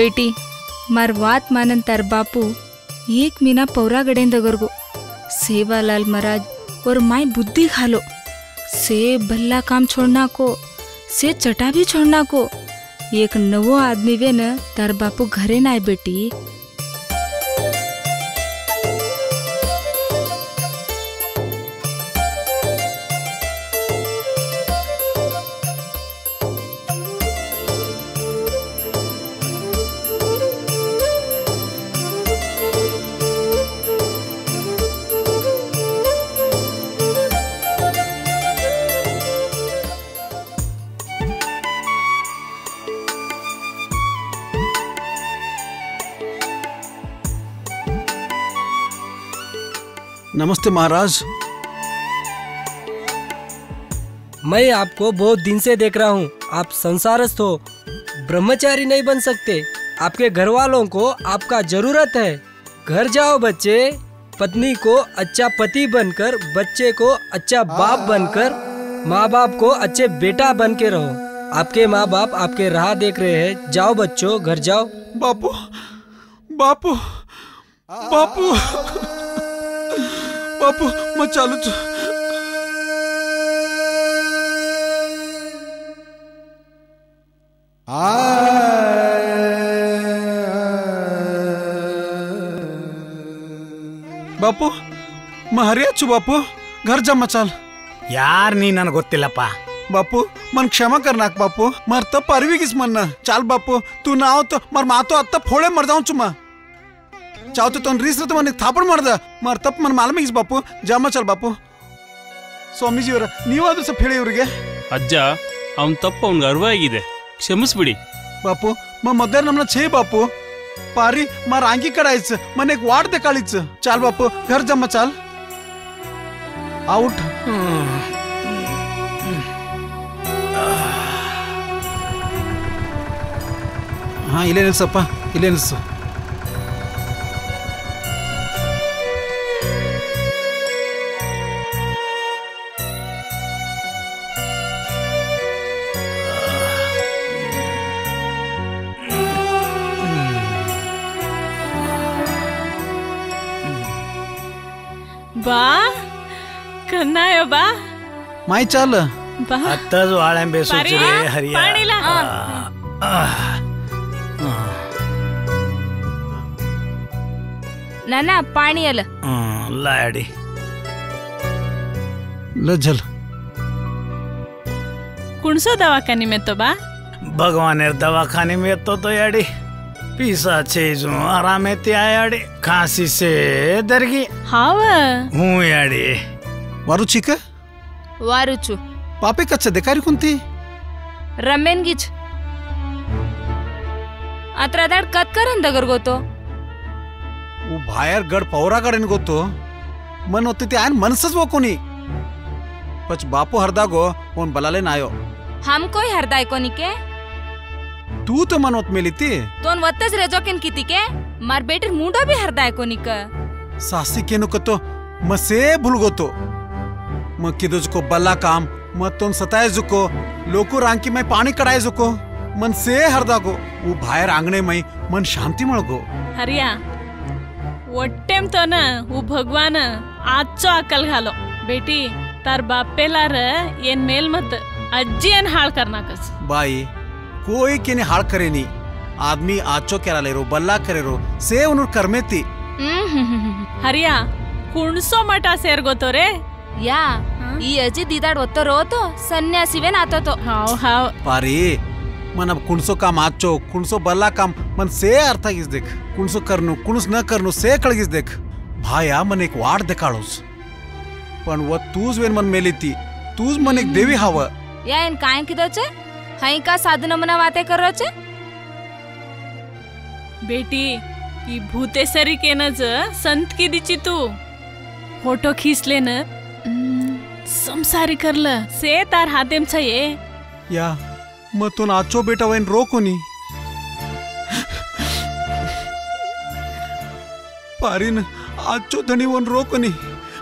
बेटी मानन तार बापू एक मीना पौरा दगर दगरगो सेवालाल महाराज और माई बुद्धि खालो से भल्ला काम छोड़ना को से चटा भी छोड़ना को एक नवो आदमी वे न तार बापू घरे ना आए बेटी नमस्ते महाराज। मैं आपको बहुत दिन से देख रहा हूँ। आप संसारस्थ हो। ब्रह्मचारी नहीं बन सकते। आपके घर वालों को आपका ज़रूरत है। घर जाओ बच्चे। पत्नी को अच्छा पति बनकर बच्चे को अच्छा बाप बनकर माँ बाप को अच्छे बेटा बन के रहो। आपके माँ बाप आपके राह देख रहे हैं। जाओ बच्चों घर जाओ। बापू बापू बापू। बापू मैं चालू च- ಬಾಪು ಮ ಹರಿಯಚ್ಚು ಬಾಪು ಘರ್ ಜಮ್ಮ ಚಾಲ್ ಯಾರ್ ನೀ ನನಗೆ ಗೊತ್ತಿಲ್ಲಪ್ಪ बापू मन क्षमा करना बापू मर तब परवीगीस मन चाल बापू तू ना हो तो मर मा तो आता फोड़े मर जाऊं चुमा चाहो तो तन रीस तो मन थापड़ मर दा मर तब मन मालूम है बापू जामा चल बापू ಸ್ವಾಮೀಜಿ ಅವರ ನೀವಾದ್ರೂ ಸ್ವಲ್ಪ ಹೇಳಿ ಇವ್ರಿಗೆ ಅಜ್ಜ ಅವನ್ ತಪ್ಪು ಅವ್ನಿಗೆ ಅರಿವಾಗಿದೆ ಕ್ಷಮಿಸ್ಬಿಡಿ बापू मग मदर नमना छे बापू पारी मा रांगी कडायचं मन एक वाट दे काळीच चाल बापू घर जमा चाल आउट ಹಾ ಇಲ್ಲೇ ನಿಲ್ಸಪ್ಪ ಇಲ್ಲೇ ನಿಲ್ಸು ಮಾಯಿ ಚಾಲ್ ಬಾ ಹತ್ತದು ಆಳೆಂಬೆ ಪಾರಿ, ಸೂಚಿರೆ ಹರಿಯ ಪಾಣಿಲ. ನಾನಾ ಪಾಣಿ ಅಲ್ಲ ಹ್ಮ್, ಲಾಡಿ ಲಜ್ಜಲ್ कुणसो दवाखाने में तो बा भगवानेर दवाखाने में तो तो याडी पीसा छे जो आराम ते आयाडी खांसी से दरगी हाव हूँ याडी वारुचु पापे పాపే కచ్చ దెకారి కుంతి రమ్మెన్ గిచ్. అత్రదాడ్ कत करन दगर गोतो वो भायर गड पौरा करन गोतो मन होते ते आयन मनसस वो कोनी पच बापो हरदागो उन बलाले नायो हम कोई हरदाय कोनी के तू तो मन होत मिली थी तो उन वत्तस रेजो की थी के मार बेटर मुंडा भी हरदाय कोनी का सासी केनु कतो मसे भूल गोतो मकी जुको बल्ला काम। मत सताय जुको लोको रांकी मई पानी कड़ाय जुको मन से हरदा गो वो भायर आंगणे मई मन शांति मल गो हरिया वटेम तो ना वो भगवान आचो अकल घालो बेटी तार बाप पेला रे येन मेल मत अज्जी एन हाल करना कस। बाई कोई किने हाल करे नी आदमी आचो केरा लेरो बल्ला करेरो से उनर कर्मेती हम्म, हम्म, हम्म, हरिया कुणसो मटा सेर गो तो ಯಾ ಈ ಅಜ್ಜಿ ದಿದಾಡ್ ಒತ್ತರೋತು ಸನ್ಯಾಸಿವೇನ್ ಆತೋತು ಹಾವ್ ಹಾವ್ पारी मन अब कुणसो काम आचो कुणसो बल्ला काम मन से अर्थ गिस देख कुणसो करनु कुणस न करनु से कळगिस देख भाया मन एक वाट देखाळोस पण व तूच वेन मन मेली ती तूच मन एक देवी हवं ಯಾ ಏನ್ ಕಾಯಂ ಕಿದೋಚೆ ಹೈ ಕಾ ಸಾಧು ನಮನ ವಾತೆ ಕರೋಚೆ बेटी ಈ ಭೂತೇಸರಿಕೇನಜ ಸಂತ್ किदीची तू फोटो खींचले न संसारी करल से तार हातेम मग तो नाचो बेटा वैन रो कोणी? पारीन आजचो धणी वन रो कोणी?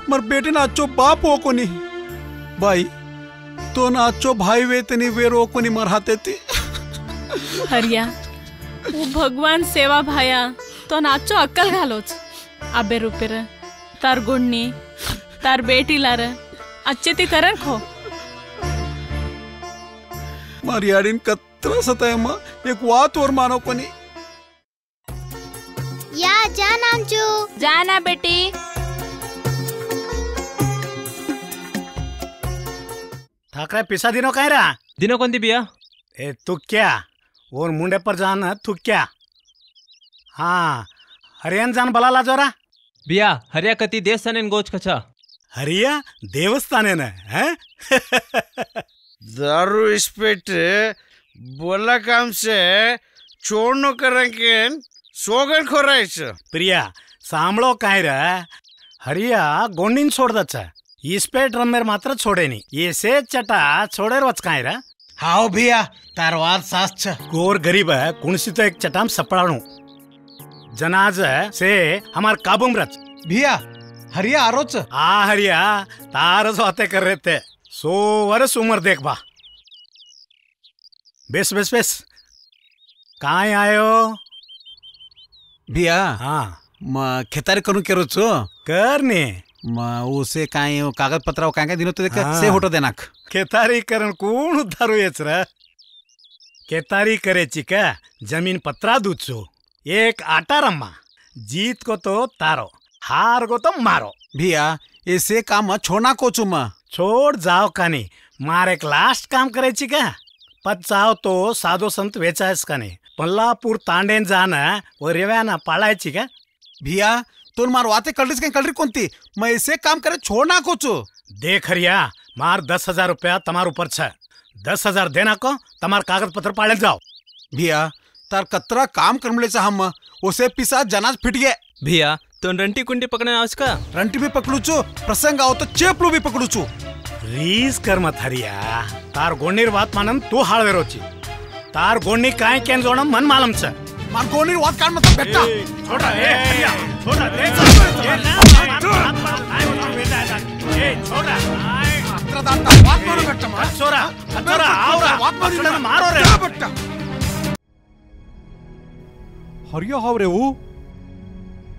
मर बेटे आजचो बाप हो कोणी? बाई तो नाचो भाई वे तनी वे रो कोणी मर हाते ती? हरिया उ भगवान सेवा भाया तो नाचो अक्कल घालोच. आबे रुपेर तार गुण्णी तार बेटीलार. अच्छे अच्छे ते करन ಅಚ್ಚೆತಿ ಕರರ್ಕ್ ಹೋ कत्रा ಕತ್ರ ಸತಾಯಮ್ಮ एक वात और मानो पनी। या ಜಾನ ಅಂಜು जाना बेटी। ठाकरे पिसा दिनो कह रहा दिनो कौन दी बिया? ए तू क्या और मुंडे पर जाना तू क्या हाँ हरियाणा जान बला ला जोरा। बिया हरिया कति देश सन गोच कछा। हरिया ದೇವಸ್ಥಾನೇನ दारू इस्पेट बोला काम से छोड़नो करेंगे सोगन खोरायचं ಪ್ರಿಯಾ ಸಾಂಬಳೋ ಕಾಯ್ರ ಹರಿಯ ಗೊಂಡಿನ್ ಸೋಡ್ದಚ್ಚ ಇಸ್ಪೇಟ್ ರಮ್ಮೇರ್ ಮಾತ್ರ छोडेनी ಏಸೇ ಚಟ छोडेर वच कायरा हाव भिया तारवार सास छ गोर गरीब है कुणसी तो एक चटाम सपड़ाणू जनाज से हमार काबुम रच भिया हरिया आरोच। आ हरिया तारस होते कर रहे थे। सो वर्ष उम्र देख बा। बेस बेस बेस। काय आयो भिया हाँ। म खेतारी करून केरो छो कर ने म उसे काय कागदपत्र काय काय दिनो ते हा. से होटो देनाक। केतारी करण कोण उद्धारू येच र केतारी करेची का ज़मीन पत्रा दूचो। एक आटा रम्मा। जीत को तो तारो। हार को तो मारो। भैया ऐसे काम छोना कोचू म छोड़ जाओ कानी मार एक लास्ट काम करायची का पत जाओ तो साधो संत वेचायच का नाही पल्लापूर तांडेन जाणं व रेव्याना पाळायची का भिया तोन मार वाते कळलीस काय कळरी कोणती म ऐसे काम करे छोना कोचू। देख रिया मार दस हज़ार रुपया तमार ऊपर छ। दस हज़ार देना को तमार कागज़ पत्र पाळे जाओ। भैया तार कतरा काम करमलेचा हम उसे पिसा जनाज फिट गया। भिया तो रंटी कुंडी पकड़ने आज का? रंटी भी पकड़ू छू प्रसंग आओ तो चेपलू भी पकड़ू छू प्लीज़ कर मत हरिया। तार गोणीर वात मानन तू हाळवेरोची तार गोणी काय केन जोण मन मालम छ मार कोणी वाद काढ मत बेटा। छोटा ए हरिया छोटा दे छोटा अत्र दाता वाद मारू बेटा मार छोरा छोरा आवरा वाद मारू मारो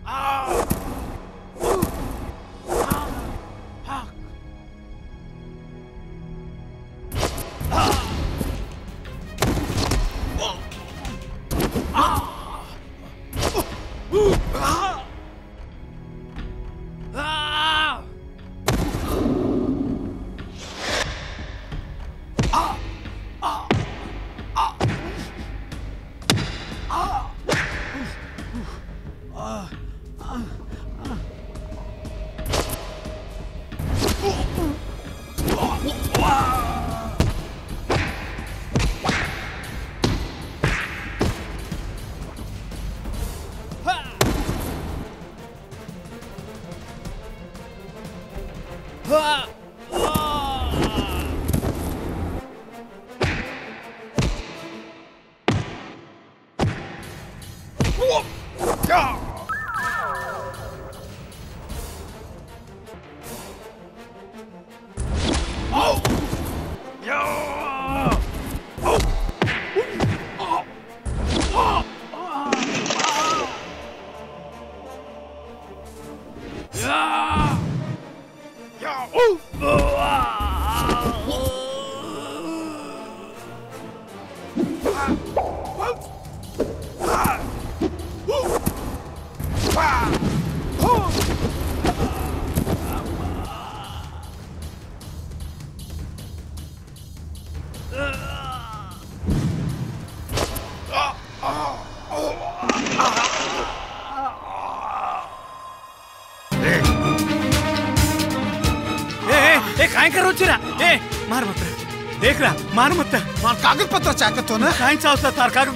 रे बेटा हरिया हाव रे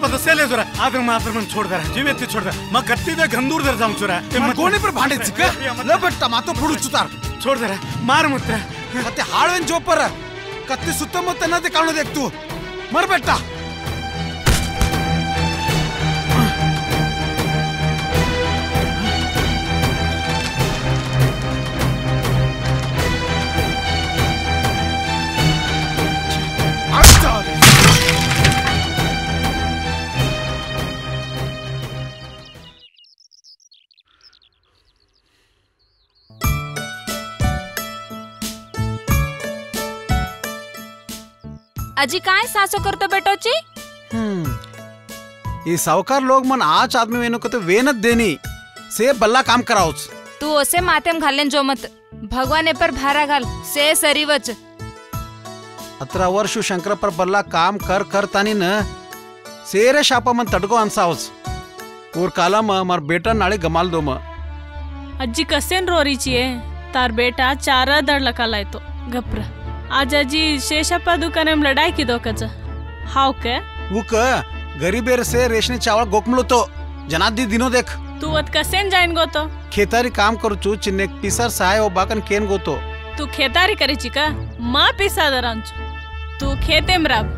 पत्र सेले जोरा आदर मात्र मन छोड़ दरा जीवे ते छोड़ दरा मग गत्ती दे घंदूर दर जाऊं चोरा ए मार मत कोणी पर भांडायची का ल बेटा मातो फुडू चुतार छोड़ दरा मार मत रे. ಕತ್ತೆ ಹಾಳುವೆನ್ ಜೋಪರ ಕತ್ತಿ ಸುತ್ತಮುತ್ತ ಅನ್ನೋದೇ ಕಾಣೋದು ಎಕ್ತು ಮರ್ಬೆಟ್ಟ अजी काय सासो करतो बेटो ची हम्म, ये सावकार लोग मन आज आदमी मेनू को तो वेनत देनी। से बल्ला काम कराओच। तू ओसे माथेम घालेन जो मत भगवान पर भारा घाल। से सरीवच। अतरा वर्ष शंकर पर बल्ला काम कर कर तानी न। सेरे शापा मन तडको अनसावस और काला म मार बेटा नाळे गमाल दो म। अज्जी कसेन रोरी चिये तार बेटा चारा दड़ लका लायतो। घबरा दुकानेम लढाई की दोकच हाव काय ऊक गरीबेर से रेशने चावळ गोकमलो तो जनादी दिनो देख तू वत कसेन जाईन गोतो खेतारी काम करूचू चिन्ने पिसर सहाय ओ बाकन केन गोतो तू खेतारी करीची का मा पिसा दरांचू तू खेतेम राब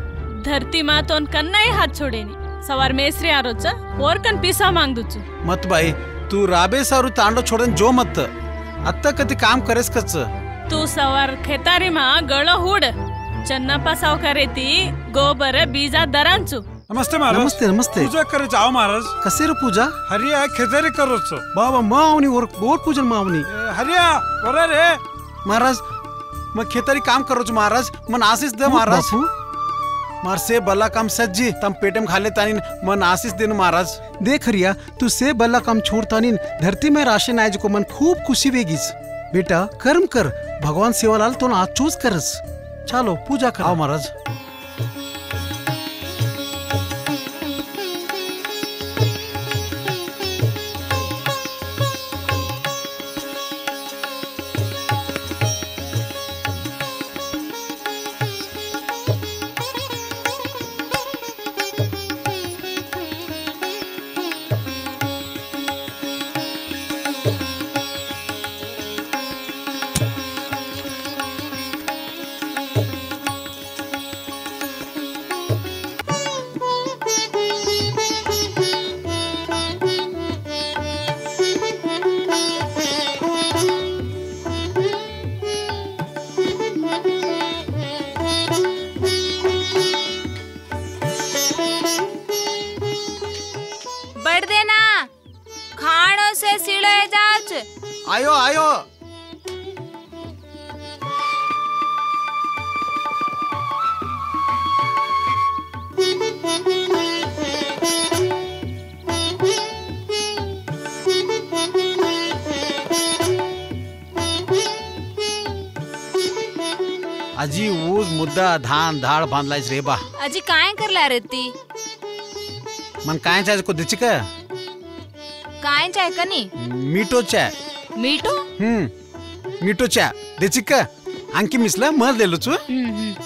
धरती मा तोन कन्नाई हात छोडेनी सवार मेसरी आरोच ओर कन पिसा मांग दुचू मत बाई तू राबे सारू तांडो छोडन जो मत अत्ता कधी काम करेस तू सवार खेतारी मा गळ हुड. चन्नप्पा सावकार येती गोबर बीजा दरांचू. नमस्ते महाराज. नमस्ते नमस्ते. पूजा करे जाओ महाराज. कसे रे पूजा? हरिया खेतरी करोच. बाबा मावनी और बोर पूजन मावनी. हरिया बरं रे. महाराज मग खेतारी काम करोच महाराज. मन आशीष दे महाराज. मार से बल्ला काम सज्जी तम पेटम खाले तानी मन आशीष देन महाराज. देख रिया तू से बल्ला काम छोड़तानी धरती में राशन आयज को मन खूब खुशी वेगीस बेटा कर्म कर. भगवान सेवालाल तो आज चूज़ करस चलो पूजा करो। आओ खाणो जाच आयो आयो। आजी ऊस मुद्दा धान धाड बांधलायच रे बा अजी काय करला रे ती मन काय चाय को दिची का काय चाय कनी मीठो चाय मीठो हम्म मीठो चाय दिची का अंकी मिसला मर देलो चू हम्म, हम्म.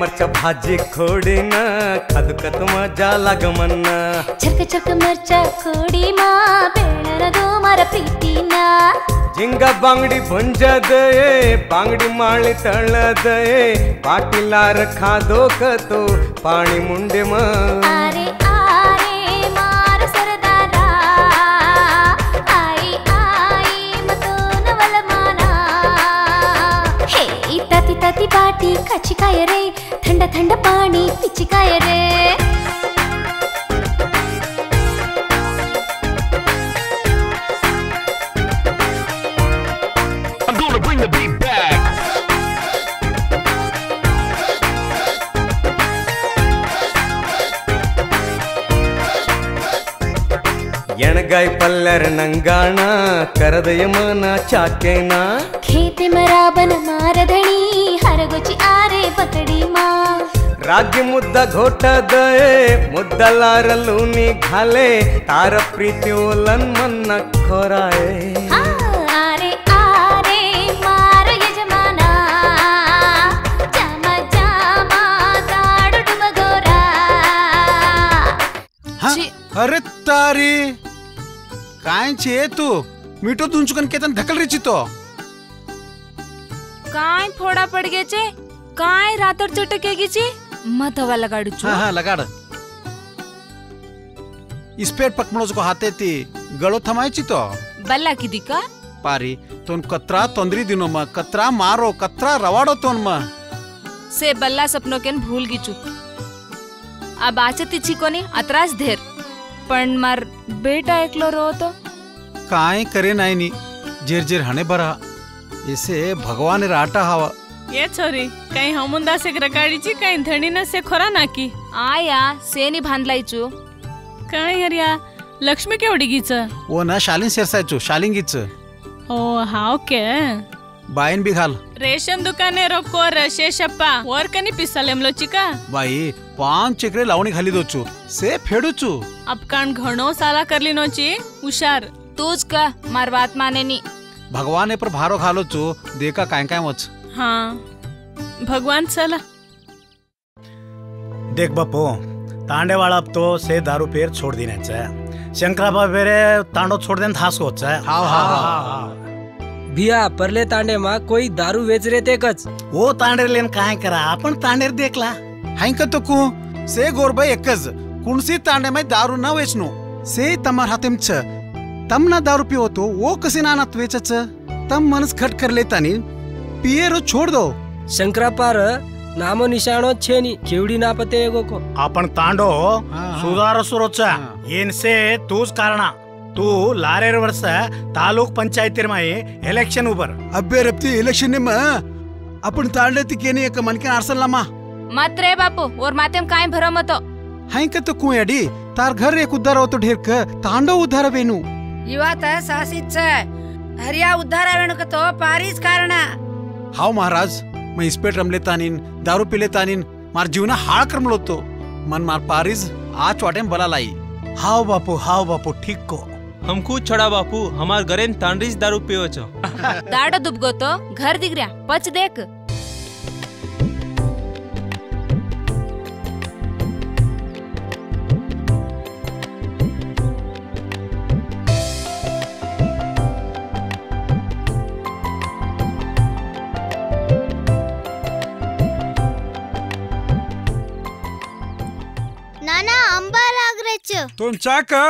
मरचा भाजी खोड़ी ना खाद कत मजा लग मन्ना छक छक मरचा खोड़ी मा ಮರ ಪ್ರೀತಿನ. ಜಿಂಗ ಬಾಂಗ್ಡಿ ಬುಂಜದೆ ಬಾಂಗ್ಡಿ ಮಾಳಿ ತಳ್ಳದೆ ಬಾಟಿಲಾರ ಖಾದೋ ಕತೋ ಪಾಣಿ ಮುಂಡೆ ಮಾ. ಥಂಡ ಪಾಣಿ ಪಿಚ್ಚಿಕಾಯರೆ I'm gonna bring the beat back. ಎಣಗಾಯ್ ಪಲ್ಲರ ನಂಗಾಣ ಕರದಯ ಮನ ಚಾಕೆನ ಖೇತೆ ಮರಾಬನ ಮಾರದಣಿ ಹರಗುಚಿ ಆರೆ ಪಕಡಿ ಮಾ ರಾಗಿ ಮುದ್ದ ಘೋಟದ ಮುದ್ದಲಾರಲು ನೀ घाले तार प्रीति ओलन मन खोराए ಆ, ಆರೆ ಆರೆ ಮಾರು ಯಜಮಾನ ಜಾಮ ಜಾಮ ದಾಡು ಡುಮಗೋರ हा? अरे तारी काय चे तू मिठो तुंचुकन केतन धकल रे चितो काय फोडा पडगेचे काय रातर हा हा लगाड। पकमळोच को हाते ती गळो थमायची तो? बल्ला का पारी तोन कत्रा तोंदरी दिनो म कत्रा मारो कत्रा रवाडो तोन म। से बल्ला सपनो केन भूल गिचू अब आचे तिची कोणी अत्रास धेर। पण मार बेटा एकलो रो तो? काय करे नाही नी झेर झेर हणे बरा। इसे भगवान राटा हवा। ಏ ಛೋರಿ ಕೈ ಹಮುಂದಾಸೆ ರಕಾಡಿಚಿ ಕೈ ಧಣಿನ ಸೆ ಖೊರಾನಾಕಿ ಆಯಾ ಸೇನಿ ಬಾಂದ್ಲಾಯ್ಚು ಕೈ ಹರಿಯಾ ಲಕ್ಷ್ಮಿಗೆ ಹುಡುಗೀಚ ಓ ನಾ ಶಾಲಿನ್ ಸೇರ್ಸಾಯ್ಚು ಶಾಲಿಂಗೀಚ ಓ ಹಾವ್ಕೆ ಬಾಯಿನ್ ಬಿ ಹಾಲ್ ರೇಷನ್ ದುಕಾನೆ ರೊಕ್ಕೋರ ಶೇಷಪ್ಪ ಓರ್ಕನಿ ಪಿಸಲೆಮ್ಲೋ ಚಿಕ ಬಾಯಿ पाँच चिकरे लावणी खाली दोचू से फेडूचू अपकांड घणो साला करली नोची हुशार तूच का मार बात मानेनी भगवान पर भारो खालोचू देखा काय काय मच हा। भगवान चला देख बापू तो से दारू पेर छोड़ देण्याचं शंकराबा बेरे तांडो छोड़ देन थास होच हाव हाव भैया परले तांडे मा कोई दारू वेच रे ते कच? ओ तांडेर लेन काय करा? आपण तांडेर देखला हाय का तो कु? से गोरबाई एकच कुणसी तांडे में दारू न वेचनो से तमार हातेम छ। तम ना दारू पिवतो वो कसे नानात वेचच तम मनस खट कर लेतानी पियेरो छोड़ दो शंकरापार नामो निशाणो छे नी केवडी ना पते एगो को आपण तांडो हा. सुधार सुरोचा ಏನ್ ಸೇ ತೂಸ್ ಕಾರಣ ತೂ ಲಾರೇರ್ ವರ್ಷ ತಾಲೂಕ್ ಪಂಚಾಯತಿರ್ ಮಾಯಿ ಎಲೆಕ್ಷನ್ ಉಬರ್ अबे रप्ती इलेक्शन ने म आपण तांडे ती केनी एक मनके आरसल लामा मत रे बापू और मातेम काय भरम होतो हाय का तो कुयाडी तार घर एक उद्धार होतो ढेर क तांडो उद्धार बेनु ಇವತ್ತ ಸಾಸಿಚ್ಚ ಹರಿಯ ಉದ್ಧಾರ ವೇಣುಕತೋ ಪಾರೀಸ್ ಕಾರಣ हाव महाराज मैं इस्पेट रमले तानीन दारू पीले तानीन मार जीवन हाळ करमलो तो मन मार पारिज आज वाटे बला लाई। हाव बापू हाव बापू ठीक को। हमको छड़ा बापू हमार घरेन तांडरीज दारू पियो छो दाड़ा दुबगो तो घर दिख रहा पच देख। नाना का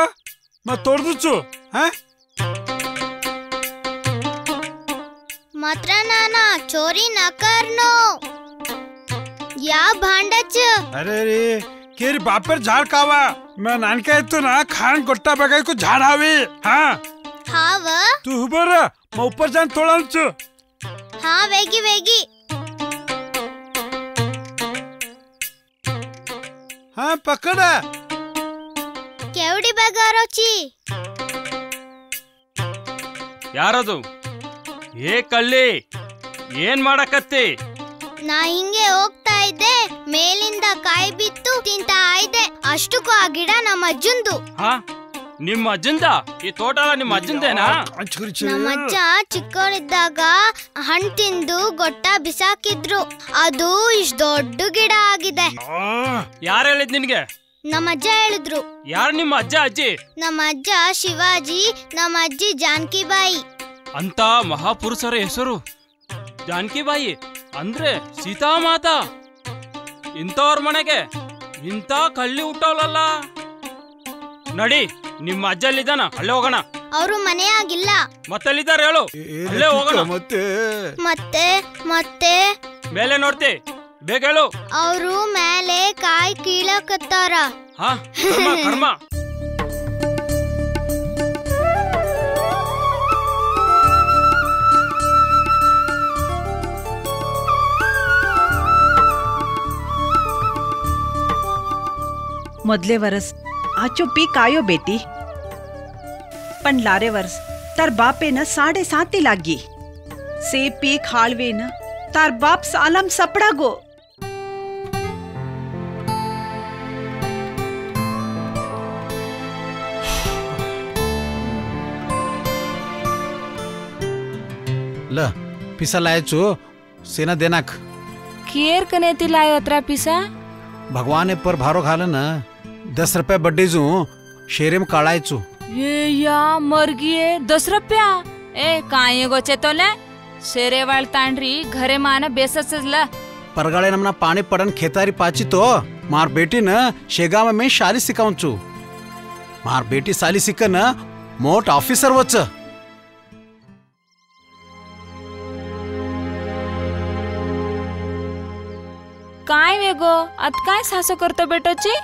मग तोड दुचू हा मात्र नाना चोरी न करनो या भांडच अरे रे केरी बापर झाड कावा मैं नानका येतो ना खान गोट्टा बघाय को झाड हवे हा हाव तू रहा मग ऊपर जाऊन तोडांचो हा वेगी वेगी હા પકડા કેવડી બગારોચી ಯಾರದು? ಏ ಕಳ್ಳಿ ಏನ್ ಮಾಡಕತ್ತಿ? ನಾ ಹಿಂಗೆ ಹೋಗ್ತಾ ಇದ್ದೆ ಮೇಲಿಂದ ಕಾಯಿ ಬಿತ್ತು ತಿಂತಾ ಇದ್ದೆ. ಅಷ್ಟಕ್ಕೂ ಆ ಗಿಡ ನಮ್ಮ ಅಜ್ಜಂದು. ಹಾ ನಿಮ್ಮ ಅಜ್ಜಂದ? ಈ ತೋಟ ನಿಮ್ಮ ಅಜ್ಜಂದೇನಾ? ನಮ್ಮ ಅಜ್ಜ ಚಿಕ್ಕವರಿದ್ದಾಗ ಹಣ್ ತಿಂದು ಗೊಟ್ಟ ಬಿಸಾಕಿದ್ರು. ಅದು ಇಷ್ಟ ದೊಡ್ಡ ಗಿಡ ಆಗಿದೆ. ಯಾರು ಹೇಳಿದ್ ನಿನ್ಗೆ? ನಮ್ಮ ಅಜ್ಜ ಹೇಳಿದ್ರು. ಯಾರು ನಿಮ್ಮ ಅಜ್ಜ ಅಜ್ಜಿ? ನಮ್ಮ ಅಜ್ಜ ಶಿವಾಜಿ ನಮ್ಮ ಅಜ್ಜಿ ಜಾನಕಿ ಬಾಯಿ ಅಂತ ಮಹಾಪುರುಷರ ಹೆಸರು. ಜಾನಕಿಬಾಯಿ ಅಂದ್ರೆ ಸೀತಾಮಾತಾ. ಇಂಥವ್ರ ಮನೆಗೆ ಇಂಥ ಕಳ್ಳಿ ಹುಟ್ಟವಳಲ್ಲ ನಡಿ ನಿಮ್ಮ ಅಜ್ಜ ಅಲ್ಲಿದ್ದಾನ ಅಲ್ಲೇ ಹೋಗೋಣ. ಅವರು ಮನೆಯಾಗಿಲ್ಲ ಮತ್ತಲ್ಲಿದ್ದಾರೆ ಹೇಳು ಅಲ್ಲೇ ಹೋಗೋಣ. ಮತ್ತೆ. ಮತ್ತೆ ಮತ್ತೆ. ಮೇಲೆ ನೋಡ್ತಿ ಬೇಗ ಹೇಳು. ಅವರು ಮೇಲೆ ಕಾಯಿ ಕೀಳಕತ್ತಾರ. ಹಾ ಕರ್ಮ ಕರ್ಮ. ಮೊದಲೇ ವರಸ್ આચો પીક આયો બેટી પણ લારે વર્ષ તાર બાપે ન સાડે સાતી લાગી સે પીક હાળવે ન તાર બાપ સાલમ સપડા ગો ल पिसा लायचो सेना देनाक केर कनेती लायो अत्रा पिसा भगवान पर भारो घालं ना दस रुपये बड्डे जू शेरे में काढायचो ये या मर्गिये दस रुपया? ए काय गोचे तोले शेरेवाळ तांड्री घरे मान बेससला परगाळे नमना पाणी पडन खेतारी पाची तो मार बेटी न शेगाव में शाली सिकाऊचू मार बेटी साली सिक न मोठ ऑफिसर वच काय वेगो आत काय सासू करतो बेटोची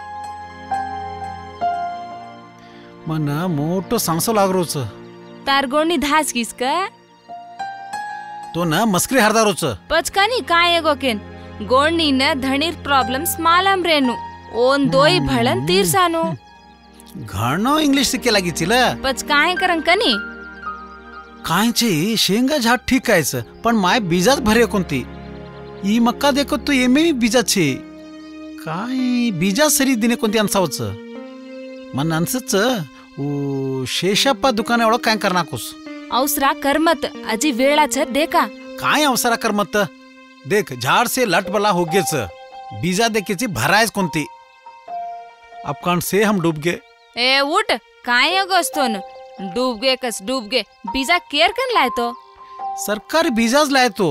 मन मोट सांगसो लागरोच तारगोणी धास किस तो ना मस्करी हरदा रोच पचकानी काय गोकेन गोणीन धणीर प्रॉब्लम्स मालम रेनु। ओन दोई हम्म। भळन तीर्सानु। घणो इंग्लिश सिक्के लागी चिला पच काय करन कनी? कायची शेंगा झाड ठीक आहेच पण माय बीजात भरे कोणती? ई मक्का देखो तो एमे बीजा छे। काय बीजा सरी दिने कोणती अनसावच मन अनसच ಓ ಶೇಷಪ್ಪ ದುಕಾನ ಒಳಗೆ ಕಾಯ್ ಕರ್ನಾಕೋಸ್ अवसरा करमत अजी वेळा छ देखा काय अवसरा कर मत देख झाड से लट बला हो गेच बीजा देखेची भरायच कोणती अपकान से हम डूब गे ए उठ काय गोस्तोन डूब गे कस डूब गे बीजा केर कन लाय तो सरकारी बीजाच लाय तो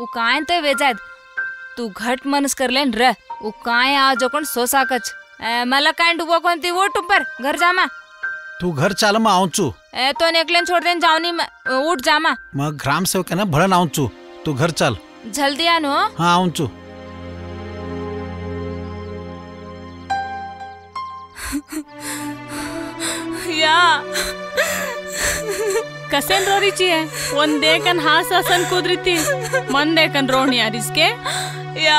उ काय तो वेजाद तू घट मनस करलेन र उ काय आ जोकोण सोसाकच ए, मला काय डुबो कोणती उठ ऊपर घर जामा तू घर चाल मग आऊचू ए तो नेकलेन छोड़ देन जावनी म- उठ जामा मग ग्रामसेवक ना भळन आऊचू तू घर चाल जल्दी आनो हा आऊचू ಯಾ ಕಸೇನ್ ರೋರಿಚಿ ಒಂದೇಕನ್ ಹಾಸ ಹಸನ್ ಕುದ್ರಿತಿ ಮಂದೇಕನ್ ರೋಣಿ ಯಾರಿಸ್ಕೆ ಯಾ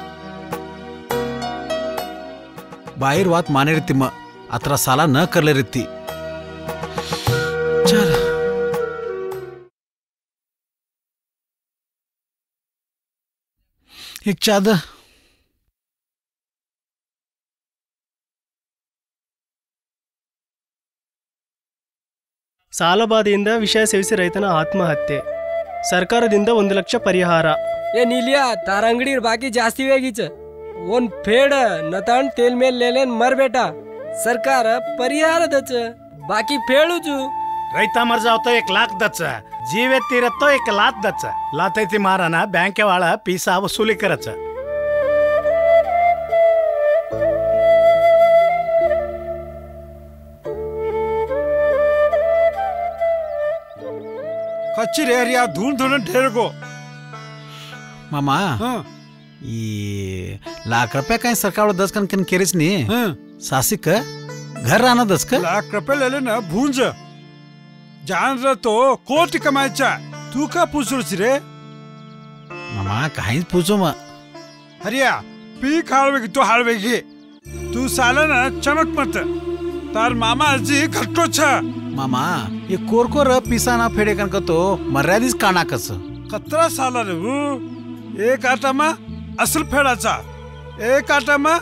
ಬಾಯಿರ್ ವಾತ್ ಅತ್ರ ಸಾಲ ನ ಕರ್ಲಿರತ್ತಿ. ಚಲ ಚಾದ ಸಾಲಬಾಧೆಯಿಂದ ವಿಷಯ ಸೇವಿಸಿ ರೈತನ ಆತ್ಮಹತ್ಯೆ. ಸರ್ಕಾರದಿಂದ ಒಂದು ಲಕ್ಷ ಪರಿಹಾರ. ಏ ನಿಲಿಯಾ ತಾರ ಅಂಗಡಿ ಬಾಕಿ ಜಾಸ್ತಿ ಆಗಿಚ್ಚ ओन फेड नताण तेल मेल लेलेन मर बेटा सरकार परिहार दच बाकी फेळूचू ರೈತ ಮರ್ಜಾವತ एक लाख दच जीव तीरतो एक लाख दच लातैती माराना बँके वाळा पिसा वसुली करच कच्ची रे यार धून धुन ढेर को मामा ये लाख रुपया काय सरकार दस कन कन केरेच नी सासिक घर राहणार दस का लाख रुपये ले लेना भूंज जान रहा तो कोटी कमायचा तू का पूछूच रे मामा काहीच पूछो मग हरिया पीक हाळवेगी तो हाळवेगी तू साला ना चमक मत तार मामा अजी घट्टो छ मामा ये कोर कोर पिसा ना फेडे कन का तो मर्यादित काना कस कतरा साला रे वो एक आटामा असल फेडाचा ए काटामा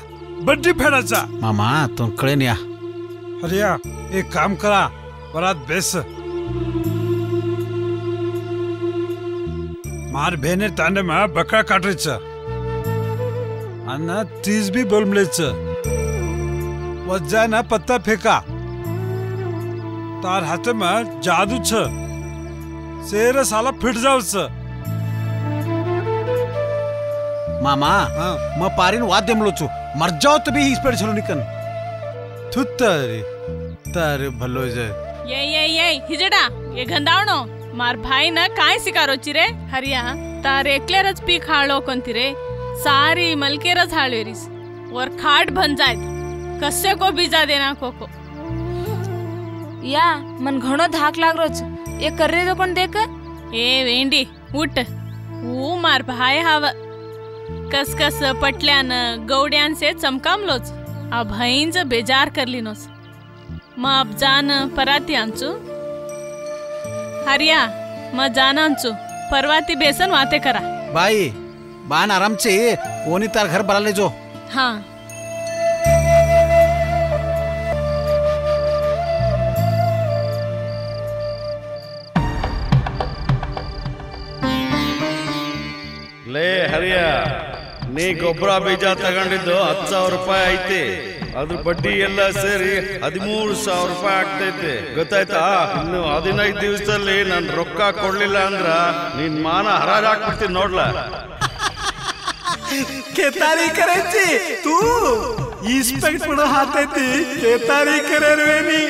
बड्डी फेडाचा मामा तुम कळेन या हरिया एक काम करा बरात बेस। मार भेने तांडे मा बकरा काटायच अन्ना तीज बी बोलमलेच वज्जा ना पत्ता फेका। तार हाथ में जादू छ सेर साला फिट जावच मामा मैं पारी वाद्य मिलोचु मर जाओ పారిన వాద్యంలోచు इस पर चलो निकन తుత్తారి तारे భలో జై. ये ये ये हिजड़ा ये गंदावणो मार भाई ना काय सिकारो चिरे हरिया तार एकलेरच पीक हाळो कोणती रे सारी मलके रज हाळवेरीस वर खाट बन जाए कस्से को बीजा देना को को या मन घनो धाक लाग रोच ये कर रे तो कोण देख ए वेंडी उठ वो मार भाई हाव कसकस कस पटल्यान गवड्यांचे चमकामलोच. आ भयंज बेजार करलिनोच म अब जान पराती आमचू. हरिया म जान आमचू परवाती बेसन वाते करा. भाई बान आराम से ओनी तार घर बरा ले जो. हाँ. ले हरिया. ನೀ ಗೊಬ್ಬರ ಬೀಜ ತಗೊಂಡಿದ್ದು ಹತ್ತು ಸಾವಿರ ರೂಪಾಯಿ ಐತಿ. ಅದ್ರ ಬಡ್ಡಿ ಎಲ್ಲ ಸೇರಿ ಹದಿಮೂರು ಸಾವಿರ ರೂಪಾಯಿ ಆಗ್ತೈತೆ. ಗೊತ್ತಾಯ್ತಾ? ಇನ್ನು ಹದಿನೈದು ದಿವಸದಲ್ಲಿ ನಾನು ರೊಕ್ಕ ಕೊಡ್ಲಿಲ್ಲ ಅಂದ್ರ ನಿನ್ ಮಾನ ಹರಾಜ್ ಹಾಕ್ಬಿಡ್ತೀನಿ ನೋಡ್ಲ? ಕೇತಾರಿ ಕರೆಚಿ ತೂ ಇನ್ಸ್ಪೆಕ್ಟ್ ಮಾಡೋ ಹಾತೈತಿ. ಕೇತಾರಿ ನೀ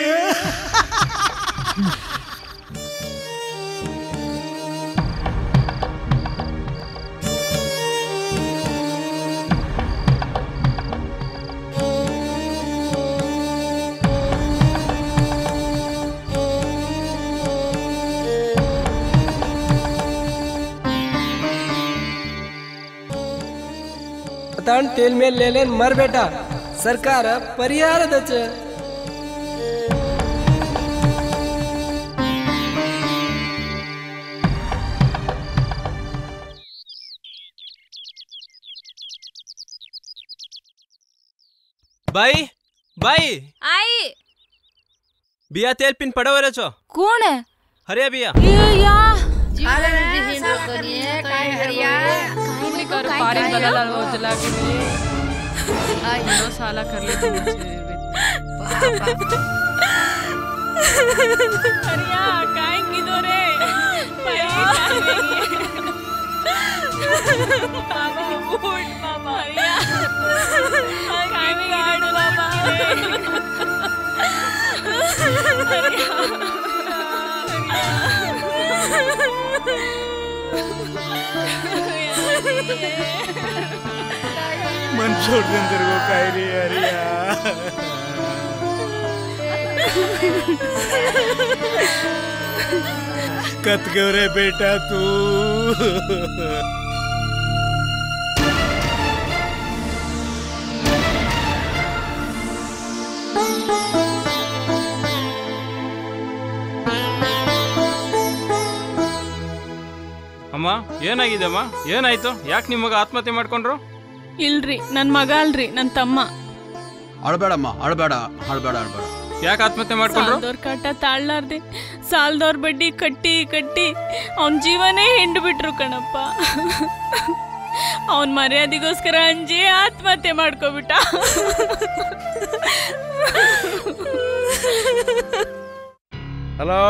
ले लेन मर बेटा। सरकार परिहार दच। बाई बाई आई। बिया तेल पिन पडवर छो। कोण हरिया बिया। ये या। पारी बदला रोजला नो। साला कर ले हरिया काय किदो रे बाबा उठ बाबा काय मी गाडू बाबा मन छोड़ अंदर को कायरी अरे कत क्यों रे बेटा तू? ಅಮ್ಮ ಏನಾಗಿದೆ ಅಮ್ಮ? ಏನಾಯ್ತು? ಯಾಕೆ ನಿಮ್ಮ ಮಗ ಆತ್ಮಹತ್ಯೆ ಮಾಡ್ಕೊಂಡ್ರು? ಇಲ್ರಿ ನನ್ ಮಗ ಅಲ್ರಿ ನನ್ ತಮ್ಮ. ಅಳಬೇಡಮ್ಮ ಅಳಬೇಡ ಅಳಬೇಡ ಅಳಬೇಡ. ಯಾಕೆ ಆತ್ಮಹತ್ಯೆ ಮಾಡ್ಕೊಂಡ್ರು? ಸಾಲದವ್ರ ಕಾಟ ತಾಳ್ಲಾರ್ದೆ ಸಾಲದವ್ರ ಬಡ್ಡಿ ಕಟ್ಟಿ ಕಟ್ಟಿ ಅವ್ನ ಜೀವನೇ ಹಿಂಡು ಬಿಟ್ರು ಕಣಪ್ಪ. ಅವನ್ ಮರ್ಯಾದೆಗೋಸ್ಕರ ಅಂಜಿ ಆತ್ಮಹತ್ಯೆ ಮಾಡ್ಕೊಬಿಟ್ಟ. ಹಲೋ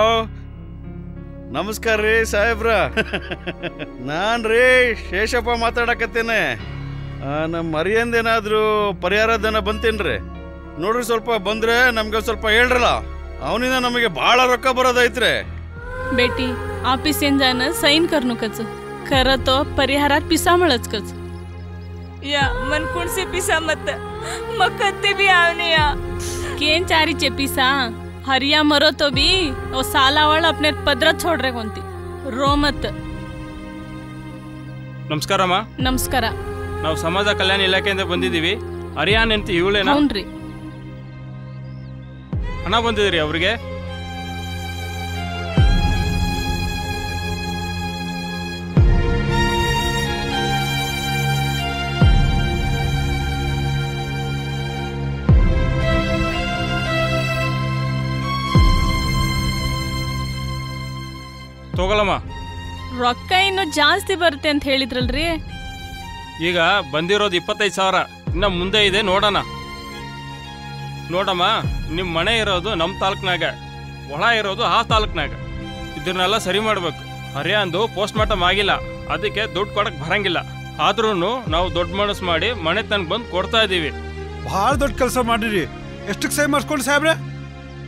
ನಮಸ್ಕಾರ ರೀ ಸಾಹೇಬ್ರ. ನಾನು ರೀ ಶೇಷಪ್ಪ ಮಾತಾಡಕತ್ತೇನೆ. ನಮ್ಮ ಮರಿಯಂದೇನಾದ್ರೂ ಪರಿಹಾರದನ ಬಂತೇನ್ರಿ? ನೋಡ್ರಿ ಸ್ವಲ್ಪ ಬಂದ್ರೆ ನಮ್ಗೆ ಸ್ವಲ್ಪ ಹೇಳ್ರಲ್ಲ. ಅವನಿಂದ ನಮಗೆ ಬಹಳ ರೊಕ್ಕ ಬರೋದೈತ್ರಿ ಬೇಟಿ ಆಫೀಸಿಂದ ಸೈನ್ ಕರ್ನು ಕಚ್ ಕರತೋ ಪರಿಹಾರ ಪಿಸಾ ಮಳಚ್ ಕಚ್ ಯಾ ಮನ್ ಕುಣ್ಸಿ ಪಿಸಾ ಮತ್ತೆ. ಮಕ್ಕತ್ತೆ ಬಿ ಅವನೆಯ ಕೇನ್ ಚಾರಿಚೆ ಪಿಸಾ? हरिया मरो तो भी ओ सालावळ अपने पदर छोड़ रे कोणती ರೋಮತ್ ನಮಸ್ಕಾರಮ್ಮ ನಮಸ್ಕಾರ ನಾವು ಸಮಾಜ ಕಲ್ಯಾಣ ಇಲಾಖೆಯಿಂದ ಬಂದಿದ್ದೀವಿ ಹರಿಯಾನ್ ಅಂತ ಇವಳೇನಾ ಹೌನ್ರಿ ಹಣ ಬಂದಿದ್ರಿ ಅವ್ರಿಗೆ ತಗೊಳಮ್ಮ ರೊಕ್ಕ ಇನ್ನು ಜಾಸ್ತಿ ಬರುತ್ತೆ ಅಂತ ಹೇಳಿದ್ರಲ್ರಿ? ಈಗ ಬಂದಿರೋದು ಇಪ್ಪತ್ತೈದು ಸಾವಿರ. ಇನ್ನ ಮುಂದೆ ಇದೆ ನೋಡೋಣ. ನೋಡಮ್ಮ ನಿಮ್ಮ ಮನೆ ಇರೋದು ನಮ್ಮ ತಾಲೂಕ್ನಾಗ. ಒಳ ಇರೋದು ಆ ತಾಲೂಕ್ನಾಗ. ಇದನ್ನೆಲ್ಲ ಸರಿ ಮಾಡ್ಬೇಕು. ಹರಿಯಾಂದು ಪೋಸ್ಟ್ ಮಾರ್ಟಮ್ ಆಗಿಲ್ಲ. ಅದಕ್ಕೆ ದುಡ್ಡು ಕೊಡಕ್ ಬರಂಗಿಲ್ಲ. ಆದ್ರೂ ನಾವು ದೊಡ್ಡ ಮನಸ್ಸು ಮಾಡಿ ಮನೆ ತನಕ ಬಂದು ಕೊಡ್ತಾ ಇದೀವಿ. ಭಾಳ ದೊಡ್ಡ ಕೆಲಸ ಮಾಡಿರಿ. ಎಷ್ಟಕ್ಕೆ ಸೈ ಮಾಡಿಸ್ಕೊಂಡು ಸಾಹೇಬ್ರೆ?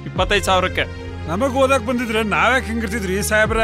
ಇಪ್ಪತ್ತೈದು ಸಾವಿರಕ್ಕೆ. ನಮಗೆ ಓದಕ್ ಬಂದಿದ್ರೆ ನಾವ್ಯಾಕೆ ಹಿಂಗಿರ್ತಿದ್ರಿ ಸಾಹೇಬ್ರ?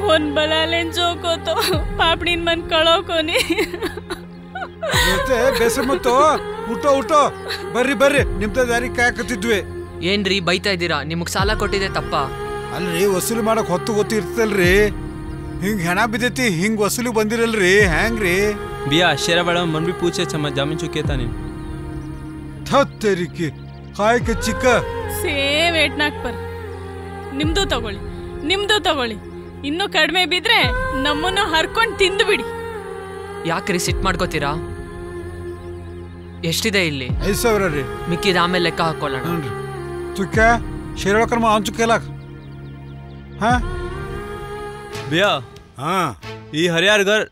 ಹೊನ್ ಬಲಾಲೆನ್ ಜೋಕೋತೋ ಪಾಪಣಿನ್ ಮನ್ ಕಳೋಕೋನಿ ಜೊತೆ ಬೆಸಮತ್ತೋ ಊಟೋ ಊಟೋ ಬರ್ರಿ ಬರ್ರಿ ನಿಮ್ದ ದಾರಿ ಕಾಯಕತ್ತಿದ್ವಿ ಏನ್ರಿ ಬೈತಾ ಇದ್ದೀರಾ ನಿಮಗ್ ಸಾಲ ಕೊಟ್ಟಿದೆ ತಪ್ಪ ಅಲ್ರಿ ವಸೂಲಿ ಮಾಡಕ್ ಹೊತ್ತು ಗೊತ್ತಿರ್ತಲ್ರಿ ಹಿಂಗ್ ಹೆಣ ಬಿದ್ದೈತಿ ಹಿಂಗ್ ವಸೂಲಿ ಬಂದಿರಲ್ರಿ ಹ್ಯಾಂಗ್ರಿ ಬಿಯಾ ಶೇರ ಬೇಡ ಮನ್ ಬಿ ಪೂಚೆ ಚಮ್ಮ ಜಾಮೀನ್ ಚುಕ್ಕೇತಾ ನೀನು ಥತ್ತರಿಕೆ ಕಾಯಕ ಚಿಕ್ಕ ಸೇಮ್ ಏಟ್ನಾಕ್ ಬರ್ ನಿಮ್ದು ತಗೊಳ್ಳಿ ನಿಮ್ದು ತಗೊಳ್ಳಿ ಇನ್ನು ಕಡಿಮೆ ಬಿದ್ರೆ ನಮ್ಮನ್ನು ಹರ್ಕೊಂಡು ತಿಂದು ಬಿಡಿ ಯಾಕ್ರಿ ಸಿಟ್ ಮಾಡ್ಕೋತೀರಾ? ಎಷ್ಟಿದೆ ಇಲ್ಲಿ? ಐದು ಸಾವಿರ ರೀ. ಮಿಕ್ಕಿದ ಆಮೇಲೆ ಲೆಕ್ಕ ಹಾಕೊಳ್ಳೋಣ. ಚುಕ್ಕೆ ಶಿರೋಕರ್ಮ ಅವ್ನು ಚುಕ್ಕೆಲ್ಲ ಹಾಂ? ಬಿಯಾ ಹಾ. ಈ ಹರಿಯಾರ್ಗರ್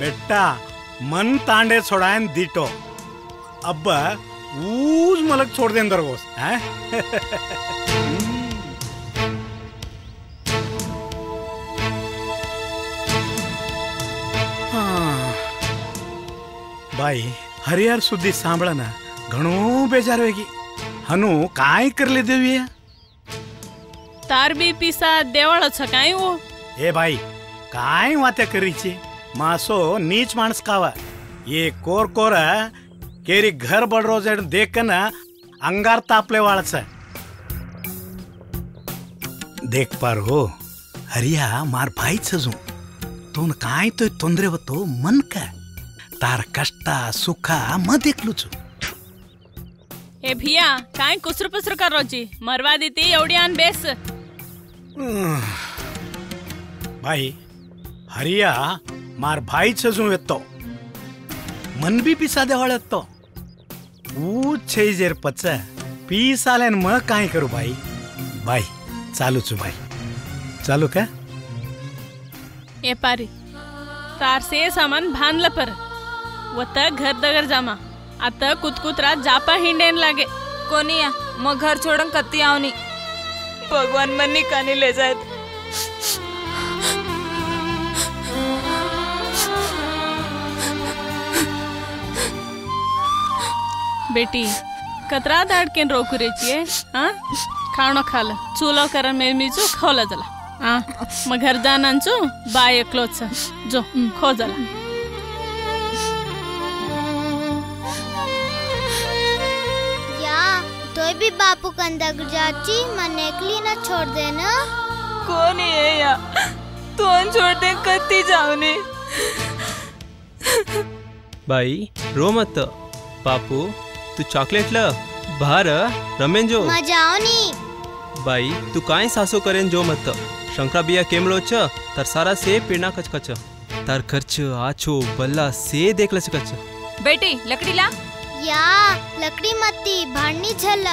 ಬೆಟ್ಟ ಮನ್ ತಾಂಡೆ ಸೊಡಾಯನ್ ದಿಟೋ. ಅಬ್ಬ ಊಜ್ ಮಲಕ್ ಸೋಡ್ದೆ ಅಂದರ್ಗೋಸ್. ಹಾ? બાઈ હરિયાર સુધી સાંભળાના ઘણું બેજાર વેગી હનુ કાંઈ કરલી દેવી તાર બી પીસા દેવાળો છે કાંઈ ઓ એ ભાઈ કાંઈ વાતે કરી છે માસો નીચ માણસ કાવા એ કોર કોરા કેરી ઘર બળરો જેણ દેખના અંગાર તાપલે વાળ છે દેખ પાર હો હરિયા માર ભાઈ છે શું તું કાંઈ તો તોંદરે વતો મન કા તાર કષ્ટા સુખા મ દેખલું છું એ ભિયા કાઈ કુસર પુસર કરો છી મરવા દીતી એવડિયાન બેસ ભાઈ હરિયા માર ભાઈ છે શું એતો મન બી પીસા દેવાળ એતો હું છે જેર પચે પીસાલે મ કાઈ કરું ભાઈ ભાઈ ચાલુ છું ભાઈ ચાલુ કે એ પારી તાર સે સામાન ભાનલા પર वत घर दगर जामा. आता कुतकुत्रा जापा हिंडेन लागे. कोनिया मग घर छोडून कत्ती आवनी. भगवान मनी कानी ले जायत. बेटी कतरा दाडकेन रोकू रेची हा? खाणो खाल. चुलो करा मेल मिजू खोला जला. हा? मग घर जानांचू बाय एकलोच. जो खो जला. भी बापू कंदक जाची मन एकली न छोड़ देना। कोण आहे या तोंड छोडते कत्ती जावनी बाई रो मत। पापू तू चॉकलेटलं बाहर रमेन जो। मज़ा आवनी बाई तू काय सासू करेन जो मत। शंकरा बिया केमलो छ तर सारा से पीना कच कच। तार खर्च आछो बल्ला से देख लच कच। बेटी लकड़ी ला। या लकड़ी मत्ती भांडनी छल।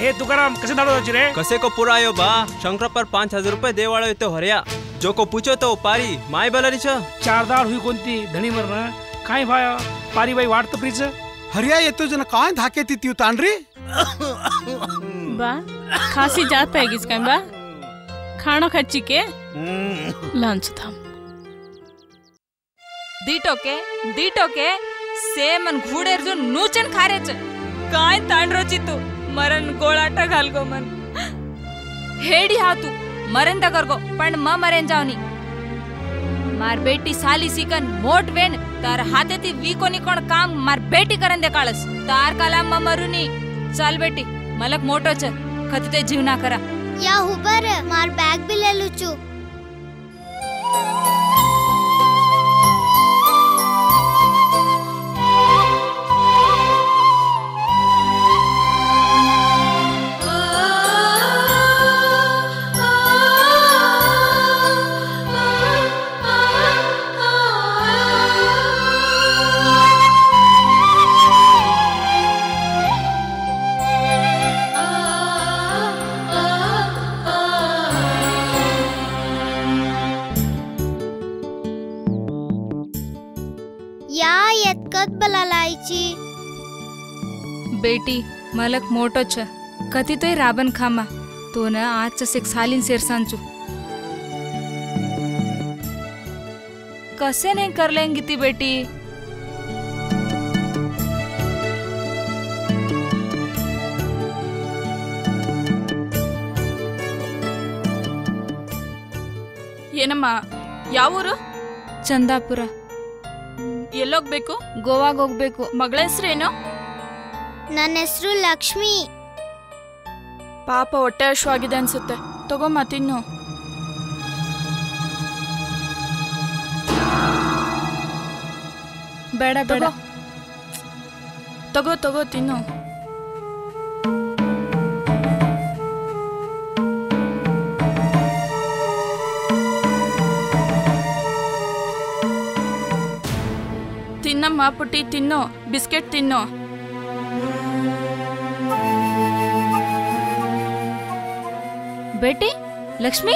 ए तुकाराम कसे दाडो रे? कसे को पुरायो बा? शंकर पर पाच हज़ार रुपये देवाळो येतो हर्या। जो को पूछो तो पारी माय बलारी छ। चार दाड हुई कोणती धणी मरण? काय भाय पारी बाई वाटतं प्रीच हरिया येतो जन काय धाके ती तांड्री? बा खासी जात पाहिजेच काय बा? खाणो खाची के? लंच थांब. दीटोके दीटोके से मन घुडेर जो नूचन खारेच काय तांड्रोची तू मरण गोळाटा घाल गो मन। हेडी हा तू मरण दगर गो पण म मरेन जावनी मार बेटी साली सिकन मोट वेन, तार हातेती वीको निकोण काम मार बेटी करन दे काळस। तार काला म मरुनी। चाल बेटी, मलक मोटो छ खतते जीव ना करा। या हुबर, मार बैग भी બેટી ಮಲಕ್ મોટો ಚ કથી તોય રાબન ખામાં તોને આજ ચસેક સાલીન સેરસાંચું કસે નહીં કર લેંગી ಏನಮ್ಮ ಯಾವ ಊರು ಚಂದಾಪುರ. ಎಲ್ಲೋಗ್ಬೇಕು? ಗೋವಾಗ ಹೋಗ್ಬೇಕು. ಮಗಳ ಹೆಸರೇನು? ನನ್ನ ಹೆಸರು ಲಕ್ಷ್ಮಿ. ಪಾಪ ಹೊಟ್ಟೆ ಹಶುವಾಗಿದೆ ಅನ್ಸುತ್ತೆ. ತಗೊಂಬ ತಿನ್ನು. ಬೇಡ ಬೇಡ. ತಗೋ ತಗೋ ತಿನ್ನು. ತಿನ್ನಮ್ಮ ಪುಟ್ಟಿ ತಿನ್ನು. ಬಿಸ್ಕೆಟ್ ತಿನ್ನು. बेटे लक्ष्मी?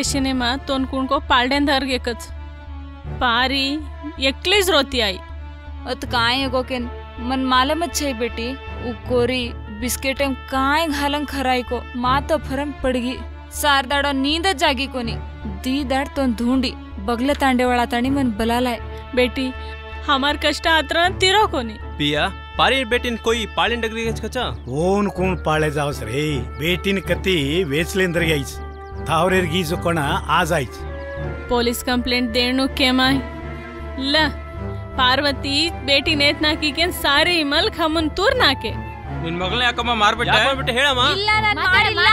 रेशेनेमात तोंड कुणको पालड्यान धारगेकच पारी एकलीच रोती आई अत काय गोकेन मन मालम छे बेटी उकोरी बिस्किटेम काय घालंग खराई को मा तो फरम पड़गी सार दाड़ो नींद जागी कोनी दी दाड़ तो ढूंढी बगले तांडे वाला तानी मन बला लाए बेटी हमार कष्ट आतरा तिरो कोनी पिया पारी बेटिन कोई पालन डगरी कचा ओन कौन पाले जावस रे बेटिन कती वेचलेंदर गईस थावरेर गीजो कोणा आज आई पुलिस कंप्लेंट देर के माय ल पार्वती बेटी नेत ना की के सारे इमल खमन तूर ना के निन मगले आ कमा मार बेटा यार बेटा हेड़ा माँ इल्ला रे मार इल्ला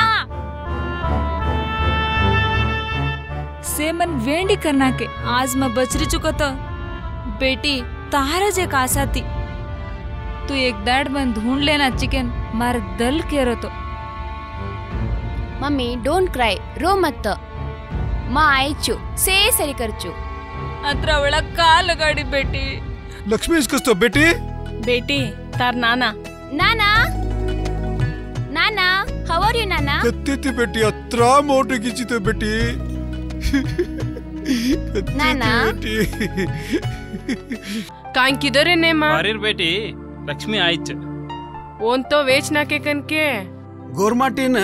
से वेंडी करना के आज म बचरी चुको तो बेटी तारा जे कासाती तू एक दाड़ में ढूंढ लेना चिकन मार दल के रतो ಮಮ್ಮಿ ಡೋಂಟ್ ಕ್ರೈ ರೋ ಮತ್ತ. ಮಾ ಆಯ್ಚು. ಸೇ ಸರಿ ಖರ್ಚು ಅತ್ರ ಅವಳ ಕಾಲು ಗಾಡಿ ಬೇಟಿ. ಲಕ್ಷ್ಮೀ ಇಸ್ಕಸ್ತೋ ಬೇಟಿ? ಬೇಟಿ ತಾರ್ ನಾನಾ? ನಾನಾ? ನಾನಾ? ಹೌ ಆರ್ ಯು ನಾನಾ? ಕತ್ತಿತಿ ಬೇಟಿ ಅತ್ರ ಮೋಟು ಗಿಚಿತು ಬೇಟಿ. ನಾನಾ? ಕಾಂಕಿದರೆ ನೇಮ? ಬಾರಿರ್ ಬೇಟಿ ಲಕ್ಷ್ಮಿ ಆಯ್ಚು. ಓಂತೋ ವೇಚ್ ನಾಕೆ ಕನ್ಕೆ? ಗೋರ್ಮಾಟಿನ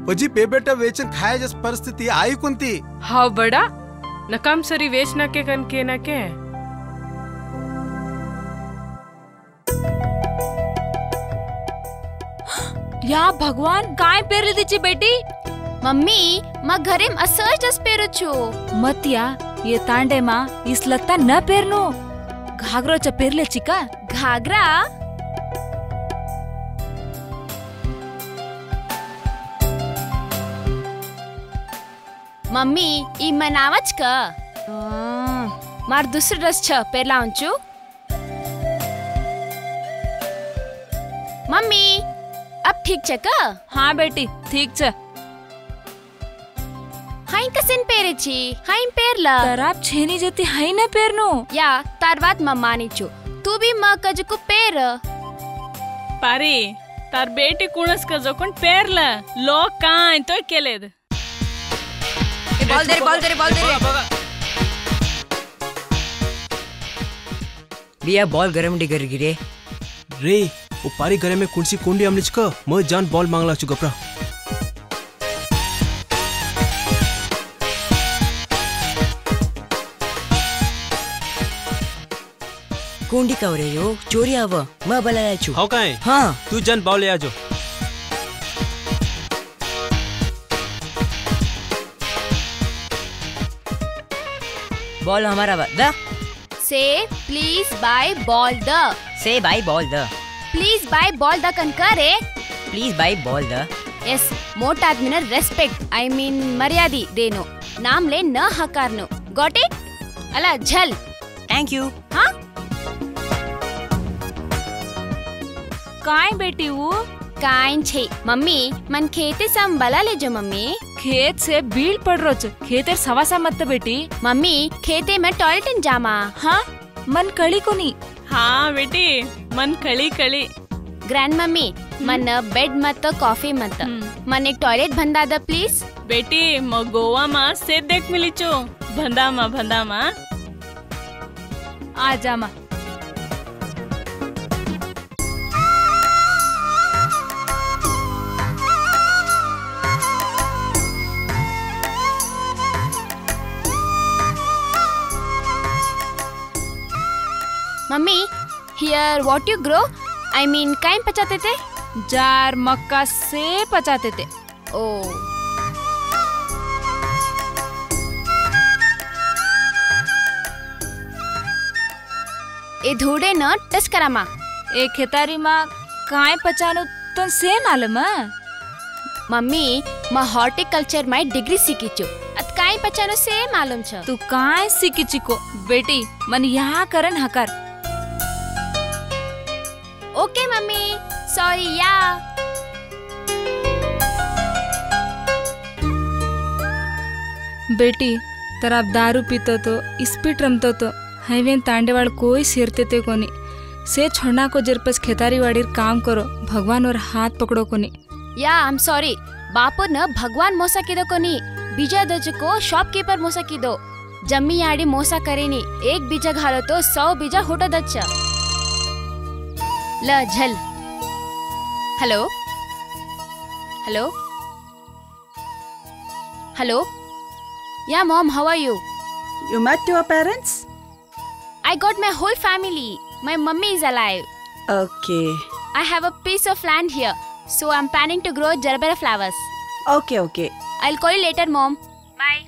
के गोरमाटीन पजी पेबेटा वेचन खाए जस परिस्थिती आई कोणती हाव बड़ा नकाम सरी वेचना के कन के ना के या भगवान काय पेरली तिची बेटी ಮಮ್ಮಿ ಮ ಘರೆಮ್ ಅಸಹಜ ಪೇರಚು मतिया ये तांडे मा इस लत्ता न पेरनो घागरोच्या पेरले चिका घागरा మమ్మీ ఈ మన అవచ్క మార్ దుసరి డ్రెస్ చ పేర్లా ఉంచు మమ్మీ अब ठीक छक हाँ बेटी ठीक छ। हाई कसिन पेरे छी? हाई पेरला तराप छेनी जति हाई ना पेरनो। या तारवात मम्मानी छु तू भी म कजकु पेर। पारी तार बेटी कुणस कजकुन पेरला। लोग कां तो केलेद। बॉल दे रे बॉल दे रे बॉल दे रे बिया बॉल गरम डिगर गिरे। रे वो पारी घरे में कुंसी कुंडी आमलिच का मैं जान बॉल मांगला चुका प्रा। कुंडी का रे यो चोरी आव मैं बलाया छु हाउ काय हाँ? तू जान बॉल ले आ बॉल हमारा द से प्लीज़ बाय बॉल द से बाय बॉल द प्लीज़ बाय बॉल द कनकर ए प्लीज़ बाय बॉल द यस मोट आदमी ना रेस्पेक्ट आई मीन मर्यादी देनो नाम ले न हकारनो गॉट इट अला झल थैंक यू हाँ काय बेटी वो वो काइन छे मम्मी मन खेते संभला ले जो मम्मी खेत से बीड़ पड़ रो छ खेतेर सवासा मत बेटी मम्मी खेते में टॉयलेट जामा हाँ मन कड़ी को नहीं ಹಾ ಬೇಟಿ ಮನ್ ಕಳಿ ಕಳಿ ಗ್ರ್ಯಾಂಡ್ ಮಮ್ಮಿ ಮನ್ ಬೆಡ್ ಮತ್ತ ಕಾಫಿ ಮತ್ತ ಮನ್ एक टॉयलेट ಬಂದಾದ ಪ್ಲೀಸ್ ಬೇಟಿ ಮ ಗೋವಾ ಮಾ ಸೇದ್ ದೇಕ್ ಮಿಲಿಚು ಬಂದಾಮ ಬಂದಾಮ आ जा mummy here what you grow I mean Kine पचाते थे? जार मक्का से पचाते थे। ओ। ए धूड़े न टच करामा ए खेतारी माँ काय पचानो तो से मालूम मम्मी, म हार्टिकल्चर में डिग्री सीखीचु अत काई पचानो से मालूम छ? तू काय सीखी चिको बेटी, मन यहाँ करन हकर। ओके मम्मी सॉरी या बेटी तर दारू पीतो तो स्पीड रमतो तो हवेन तांडेवाड़ कोई सिरते ते कोनी। से छोड़ना को जरपस खेतारी वाड़ीर काम करो भगवान और हाथ पकड़ो कोनी। या आई एम सॉरी बापो न भगवान मोसा किदो कोनी। बीजा दजको शॉपकीपर मोसा किदो। जम्मी याड़ी मोसा करेनी। एक बीजा घालो तो सौ बीजा होटो दच्चा। ಲ ಝಲ್ Hello. Hello hello yeah mom how are you You met your parents? I got my whole family. My mummy is alive. Okay. I have a piece of land here, so I'm planning to grow gerbera flowers. Okay, okay. I'll call you later, mom. Bye.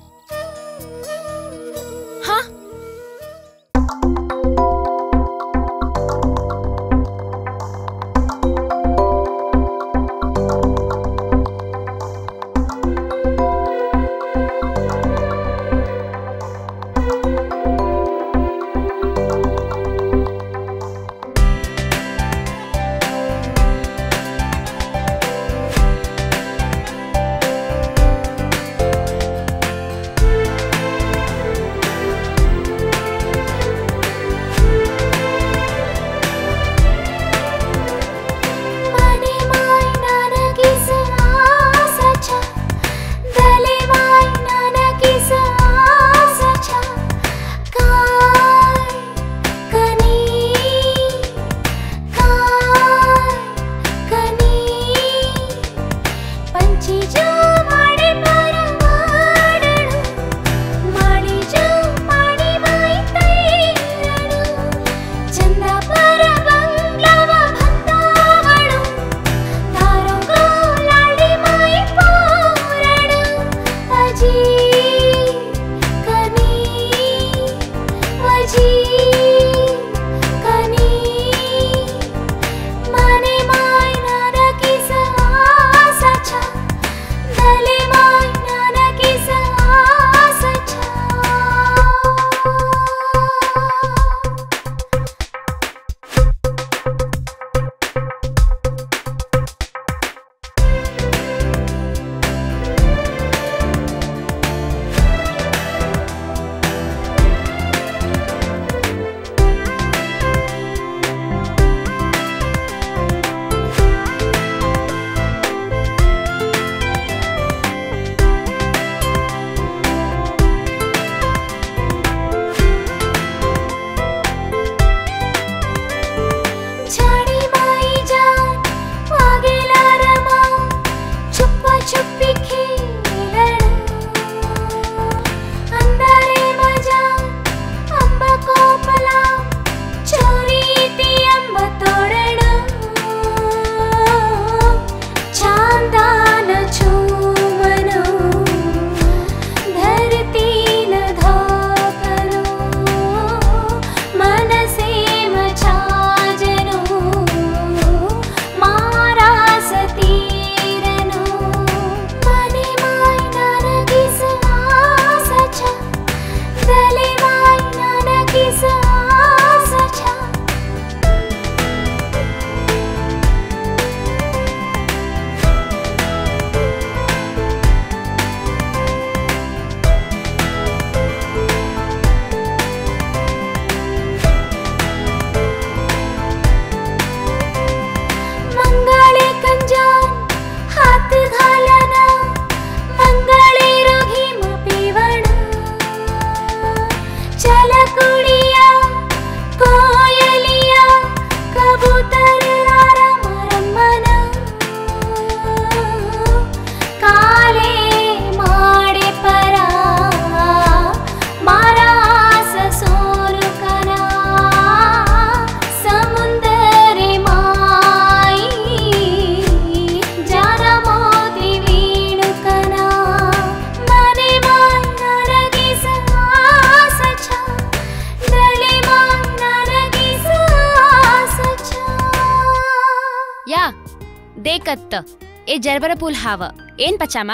जरबर पुल हाव ಏನ್ ಪಚಾಮ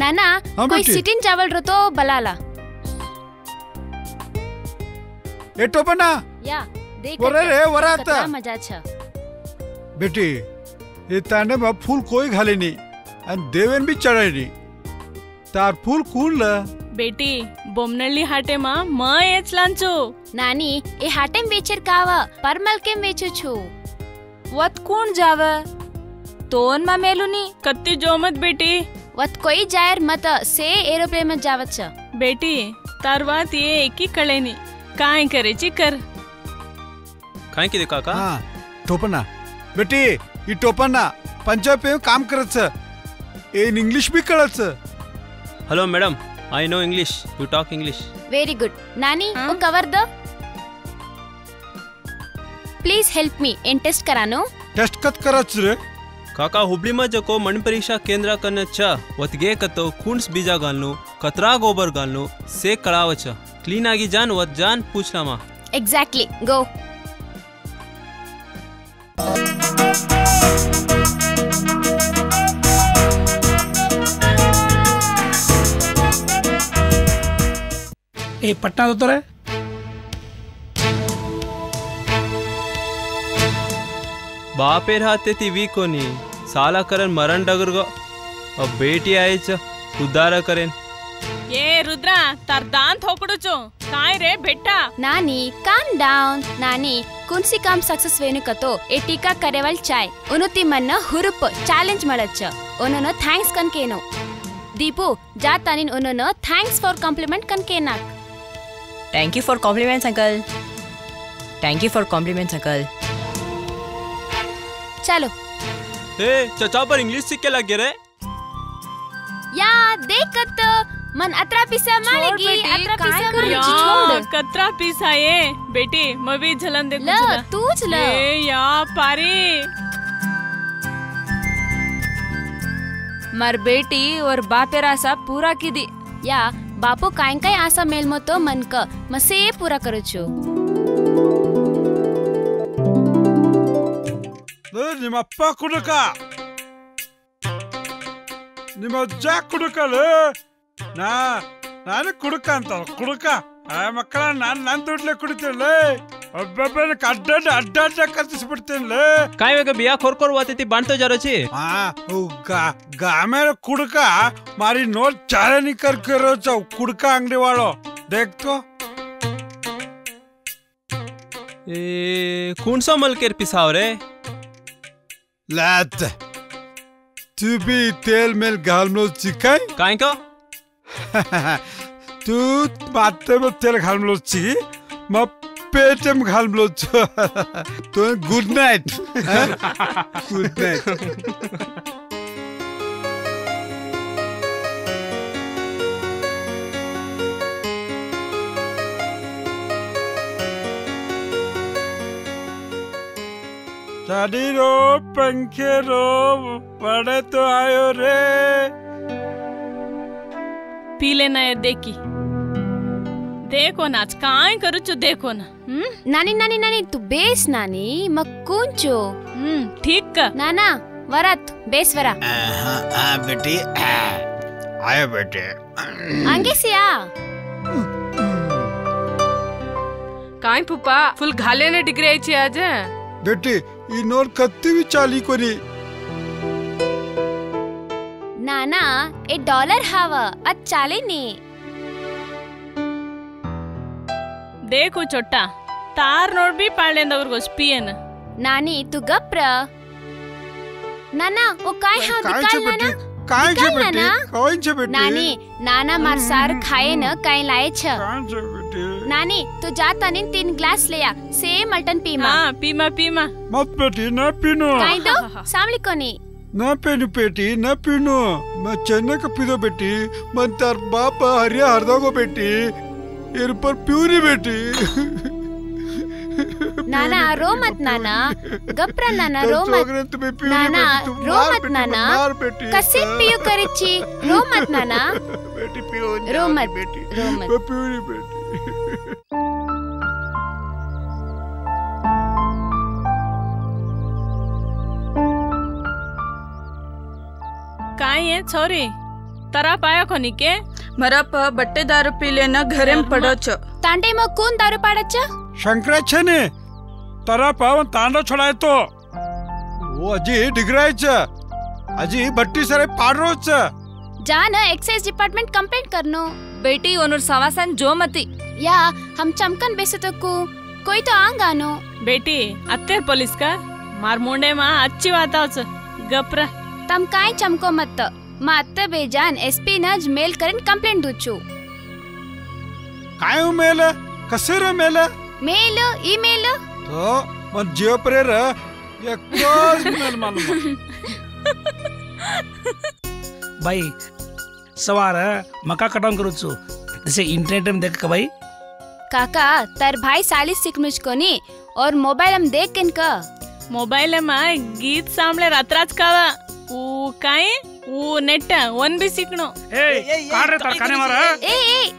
ನಾನಾ हाँ, कोई बेटी। सिटिन चावल रो तो बलाला ए टोपना या देख वरे रे, वरा आता. मजा छ बेटी ये तांडे में फूल कोई घाले नहीं आणि देवेन भी चढाय नाही तार फूल कुंडल ಬೇಟಿ ಬೊಮ್ನಳ್ಳಿ ಹಾಟೆಮ ಮ ಏಚ್ಲಾಂಚು ನಾನಿ ए हाटेम वेचर काव परमल केम वेचू छु वत कोण जाव ತೋನ್ ಮಾ कत्ती जो मत बेटी वत कोई जायर मत से एरोप्लेन मत ಜಾವತ್ ಸ ಬೇಟಿ तार बात ये एक ही कड़े नहीं काय करे चिकर काय की देखा का हाँ, टोपना बेटी ये टोपना पंजाब पे काम करत ये इन इंग्लिश भी करत कळत hello madam I know English you talk English very good नानी वो cover the please help me in test करानो test कत करत रे काका हुबळीमा जको मण परीक्षा केंद्र कन्नच्या ಒತ್ತಿಗೆ ಕತ್ತೋ ಕುಣ್ಸ್ ಬೀಜ ಗಾಲ್ನು ಕತ್ರಾ ಗೋಬರ್ ಗಾಲ್ನು ಸೇ ಕಳಾವಚ ಕ್ಲೀನ್ ಆಗಿ ಜಾನ್ ಒತ್ ಜಾನ್ ಪೂಚ್ಲಾಮ एग्जैक्टली गो ಏ ಪಟ್ನಾ ದೋತರೆ बापेर हाते ती वी कोणी साला करन मरण डगरगो अब बेटी आयच उद्धार करेन ಏ ರುದ್ರ ತಾರ್ ದಾಂತ್ ಹೋಗ್ಬಿಡುಚು ಕಾಯ್ ರೇ ಬೆಟ್ಟ नानी काम डाउन नानी कुंसी काम सक्सेस वेनु कतो ए टीका करेवल चाय उनुति मन्न हुरुप चैलेंज मळच्च उननो थैंक्स कनकेनो दीपू जा तानिन उननो thanks for complement कनकेनाक thank you for compliments uncle thank you for compliments uncle चलो। ए चचा पर इंग्लिश सीख के लगे रे। या देखत मन अत्रा पिसा मालेगी बेटी, पिसा करू? छोड़। कतरा पीस आहे बेटी मैं भी झलन दे ल, तूच ल. ए या पारी। मर बेटी और बापेर आशा पूरा ಕಿದಿ या बापू काय काय आसा मेलमतो मनक मसे पूरा करूचु 나는 님 아빠 구르까 님 어자 구르까래 나 나는 구르까 안다 구르까 ಆ ಮಕ್ಕಳ ನಾನ್ ನನ್ ದುಡ್ಲೆ ಕುಡಿತೇನೆ ಒಬ್ಬೊಬ್ಬನ ಅಡ್ಡಾಡ ಅಡ್ಡಾಡ ಕತ್ತಿಸ್ಬಿಡ್ತೇನೆ ಕಾಯ್ಬೇಕ ಬಿಯಾ ಕೊರ್ಕೊರ್ ಓತೈತಿ ಬಾಣ್ತೋ ಜರೋಚಿ ಆ ಗಾಮೇರ ಕುಡ್ಕ ಮಾರಿ ನೋಡ್ ಚಾರನಿ ಕರ್ಕಿರೋ ಚೌ ಕುಡ್ಕ ಅಂಗಡಿ ವಾಳೋ ದೇಖ್ತೋ ಏ ಕುಣ್ಸೋ ಮಲ್ಕೇರ್ ಪಿಸಾವ್ರೆ लात। चुपी तेलमेल घाल्नु काई? काइको तु मात्रमा तेल घाल्नु छि म पेटम घाल्नु छु गुड नाइट। Good night. शादी रो पंखे रो पड़े तो आयो रे पी लेना है देखी। देखो ना आज काय करूचु देखो ना हम्म? नानी नानी नानी तू बेस नानी मक्कुंचो हम्म ठीक का नाना वरत बेस वरा। हाँ बेटी आया बेटे। आंगे सिया। काय पुप्पा फुल घाल्याने डिग्री यायची आज बेटी इनोर कत्ती भी चाली करी नाना ए डॉलर हावा अच चाले नी। देखो चोट्टा तार नोट भी पाले दवर गोस पियन। नानी तू गप्र नाना ओ काय हाँ दिकाल नाना? काय छे काय छे नानी नाना मार सार खाए न हम्म। काय लाए छे। काय बेटी नानी तू जाता नी तीन ग्लास ले आ। सेम मटन पीमा। हाँ पीमा पीमा। मत बेटी ना पीनो। काय दो? सामली कोनी? ना पेनु पेटी ना पीनो। मैं चेन्नई का पीदो बेटी। मन तार बाप हरिया हरदा को बेटी। एर पर प्यूरी बेटी। नाना रो मत नाना। गप्र नाना रो मत। चोगरे तुम्हें काई है छोरी तरा पाया कोनी के మరప్ప బట్టె దారు పీలేన ఘరెం పడొచ్చు తాంటే మా కూన్ దారు పడొచ్చు శంకరాచని తరా పావం తాండ ఛొడాయతో ఓ అజీ డిగ్రాయచ అజీ బట్టి సరే పాడరోచ జాన ఎక్సైజ్ డిపార్ట్మెంట్ కంప్లైంట్ కర్నో बेटी ओनर सवासन जो मती या हम चमकन बेसतकू। कोई तो आंगानो। बेटी अत्तेर पोलीस का? मार मुंडे मा अच्छी बात वातावच गप्रा तम काय चमको मत मा अत्त बेजान एसपी नज मेल करेन कंप्लेंट दूचू। काय हो मेल? कसे रे मेल? मेल? ईमेल? तो मग जीव प्रेर एकच मेल मालूम बाई सवार मका कटाऊन करूचो। जसे इंटरनेट में देख का भाई काका तर भाई साली सिख मिचकोनी और मोबाइल हम देख किन का। मोबाइल हम आ गीत सामने रात्रात कावा। वो काये वो नेट वन भी सीखनो। ए कारे तर काने मरा? ए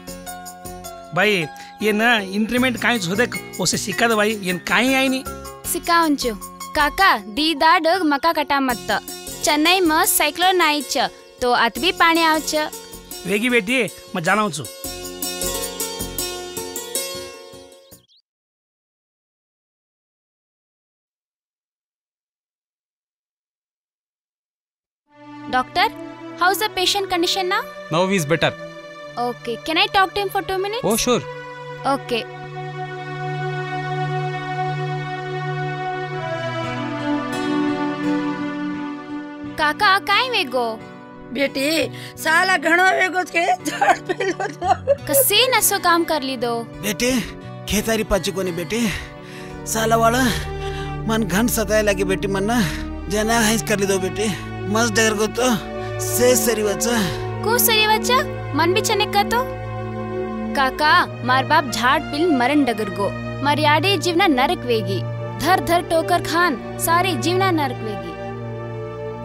भाई ये ना इंट्रीमेंट काये जोधे उसे सिखा दो भाई ये न काये आई नहीं सिखा उन्चो काका दीदार डग मका कटा मत चेन्नई में साइक्लोन आई च तो अतभी पानी आउच वेगी बेटी मैं जाना उन्चो Doctor, how's the patient condition now? Now he is better. Okay, can I talk to him for two minutes? Oh, sure. Okay. કાકા કાઈ વેગો બેટી સાલા ઘણો વેગો છે ઝાડ પેલો તો કસે નસો કામ કરી લીધો બેટી ખેતારી પાચકોની બેટી સાલા વાળા મન ઘન સતાય લાગી બેટી जना हाइस कर ली दो બેટી सरी वच को सरी वच्चा मन भी चने का तो। काका, मार बाप झाड़ पिल मरण डगर गो मर्यादे जीवना नरक वेगी। धर धर टोकर खान, सारे जीवना नरक वेगी।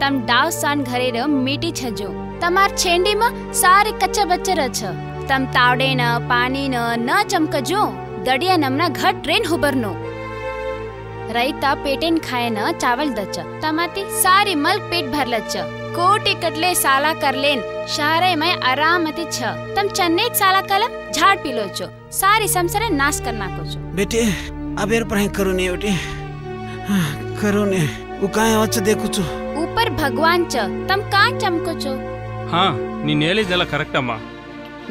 तम डाव सान घरे र मीठी छजो। तमार छेंडी म सारे कच्चा बच्चा र तम तावडे न, पानी न न चमकजो। दडिया नमना घट ट्रेन हुबरनो। ರೈತ ಪೇಟೆನ್ ಖಾಯನ ಚಾವಲ್ ದಚ್ಚ ತಮಾತಿ ಸಾರಿ ಮಲ್ಕ್ ಪೇಟ್ ಭರ್ಲಚ್ಚ ಕೋಟಿ ಕಟ್ಲೆ ಸಾಲ करलेन शहरे में आरामती छ तम चन्ने साला कलम झाड़ पिलो छो सारी संसार नाश करना को छो बेटे अबेर पर करू ने बेटे करू ने उकाय वच देखु छु ऊपर भगवान छ तम का चमको छो ಹಾ ನೀನ್ ಹೇಳಿದ್ದೆಲ್ಲ ಕರೆಕ್ಟ್ ಅಮ್ಮ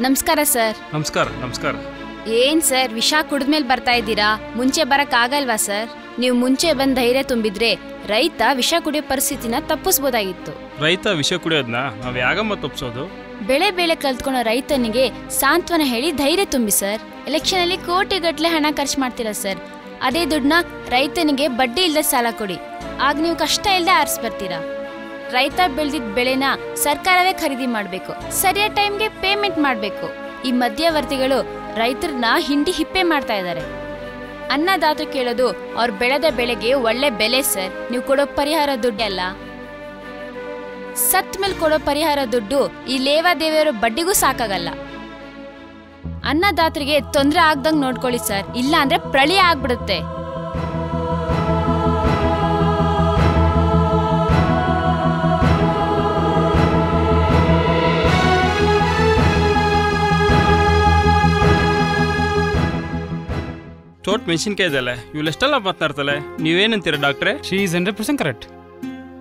ನಮಸ್ಕಾರ ಸರ್ ನಮಸ್ಕಾರ ನಮಸ್ಕಾರ ಏನ್ ಸರ್ ವಿಷ ಕುಡಿದ್ಮೇಲೆ ಬರ್ತಾ ಇದ್ದೀರಾ ಮುಂಚೆ ಬರಕ್ ಆಗಲ್ವಾ ಸರ್ ನೀವು ಮುಂಚೆ ಬಂದ ಧೈರ್ಯ ತುಂಬಿದ್ರೆ ರೈತ ವಿಷ ಕುಡಿಯೋ ಪರಿಸ್ಥಿತಿನ ತಪ್ಪಿಸ್ಬೋದಾಗಿತ್ತು. ರೈತ ವಿಷ ಕುಡಿಯೋದ್ನ ನಾವ್ ಯಾಗಮ್ಮ ತಪ್ಪಿಸೋದು ಬೆಳೆ ಬೆಳೆ ಕಲ್ತ್ಕೊಳ್ಳೋ ರೈತನಿಗೆ ಸಾಂತ್ವನ ಹೇಳಿ ಧೈರ್ಯ ತುಂಬಿ ಸರ್. ಎಲೆಕ್ಷನ್ ಅಲ್ಲಿ ಕೋಟಿಗಟ್ಲೆ ಹಣ ಖರ್ಚು ಮಾಡ್ತೀರಾ ಸರ್. ಅದೇ ದುಡ್ಡನ್ನ ರೈತನಿಗೆ ಬಡ್ಡಿ ಇಲ್ಲದ ಸಾಲ ಕೊಡಿ. ಆಗ ನೀವು ಕಷ್ಟ ಇಲ್ಲದೆ ಆರಿಸ್ ಬರ್ತೀರಾ ರೈತ ಬೆಳೆದಿದ್ದ ಬೆಳೆನ ಸರ್ಕಾರವೇ ಖರೀದಿ ಮಾಡಬೇಕು. ಸರಿಯಾದ ಟೈಮ್ಗೆ ಪೇಮೆಂಟ್ ಮಾಡಬೇಕು. ಈ ಮಧ್ಯವರ್ತಿಗಳು ರೈತರನ್ನ ಹಿಂಡಿ ಹಿಪ್ಪೆ ಮಾಡ್ತಾ ಇದ್ದಾರೆ. ಅನ್ನದಾತ ಕೇಳೋದು ಅವ್ರು ಬೆಳೆದ ಬೆಳೆಗೆ ಒಳ್ಳೆ ಬೆಲೆ ಸರ್ ನೀವು ಕೊಡೋ ಪರಿಹಾರ ದುಡ್ಡಲ್ಲ ಸತ್ ಮೇಲೆ ಕೊಡೋ ಪರಿಹಾರ ದುಡ್ಡು ಈ ಲೇವಾದೇವಿಯರ ಬಡ್ಡಿಗೂ ಸಾಕಾಗಲ್ಲ. ಅನ್ನದಾತರಿಗೆ ತೊಂದರೆ ಆಗ್ದಂಗೆ ನೋಡ್ಕೊಳ್ಳಿ ಸರ್ ಇಲ್ಲ ಅಂದ್ರೆ ಪ್ರಳಿ ಆಗ್ಬಿಡುತ್ತೆ. ಚೋಟ್ ಮೆಣಸಿನ್ಕಾಯಿ ಇದೆಲ್ಲ ಇವಳೆಷ್ಟೆಲ್ಲ ಮಾತನಾಡ್ತಾಳೆ? ನೀವೇನಂತೀರ ಡಾಕ್ಟ್ರೆ? She is hundred percent correct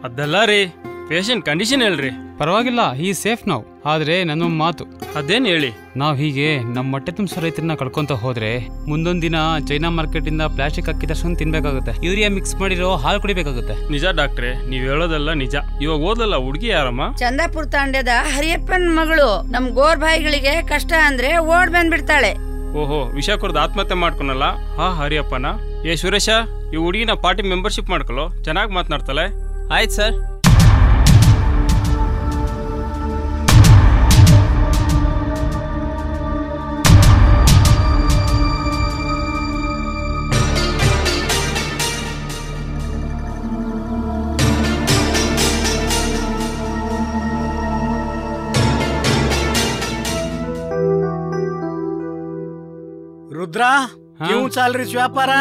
ಅದೆಲ್ಲ ರೀ ಪೇಷಂಟ್ ಕಂಡೀಷನ್ ಹೇಳ್ರಿ. ಪರವಾಗಿಲ್ಲ ಈ ಸೇಫ್ ನಾವು ಆದ್ರೆ ನನ್ನ ಮಾತು. ಅದೇನು ಹೇಳಿ? ನಾವು ಹೀಗೆ ನಮ್ಮ ಹೊಟ್ಟೆ ತುಂಬಿಸೋ ರೈತರನ್ನ ಕಳ್ಕೊಂತ ಹೋದ್ರೆ ಮುಂದೊಂದ್ ದಿನ ಚೈನಾ ಮಾರ್ಕೆಟ್ ಇಂದ ಪ್ಲಾಸ್ಟಿಕ್ ಅಕ್ಕಿ ತರ್ಸ್ಕೊಂಡು ತಿನ್ಬೇಕಾಗುತ್ತೆ. ಯೂರಿಯಾ ಮಿಕ್ಸ್ ಮಾಡಿರೋ ಹಾಲು ಕುಡಿಬೇಕಾಗುತ್ತೆ. ನಿಜ ಡಾಕ್ಟ್ರೆ ನೀವ್ ಹೇಳೋದಲ್ಲ ನಿಜ. ಇವಾಗ ಓದಲ್ಲ ಹುಡುಗಿ ಯಾರಮ್ಮ? ಚಂದಾಪುರ ತಾಂಡ್ಯದ ಹರಿಯಪ್ಪನ್ ಮಗಳು. ನಮ್ ಗೋರ್ ಬಾಯಿಗಳಿಗೆ ಕಷ್ಟ ಅಂದ್ರೆ ಓಡ್ ಬಂದ್ಬಿಡ್ತಾಳೆ. ಓಹೋ, ವಿಷ ಕುರ್ದು ಆತ್ಮಹತ್ಯೆ ಮಾಡ್ಕೊನಲ್ಲ ಹಾ, ಹರಿಯಪ್ಪನ. ಏ ಸುರೇಶ, ಈ ಹುಡುಗಿನ ಪಾರ್ಟಿ ಮೆಂಬರ್ಶಿಪ್ ಮಾಡ್ಕೊಳ್ಳೋ ಚೆನ್ನಾಗಿ ಮಾತನಾಡ್ತಾಳೆ? ಆಯ್ತು ಸರ್. क्यों चल रही व्यापार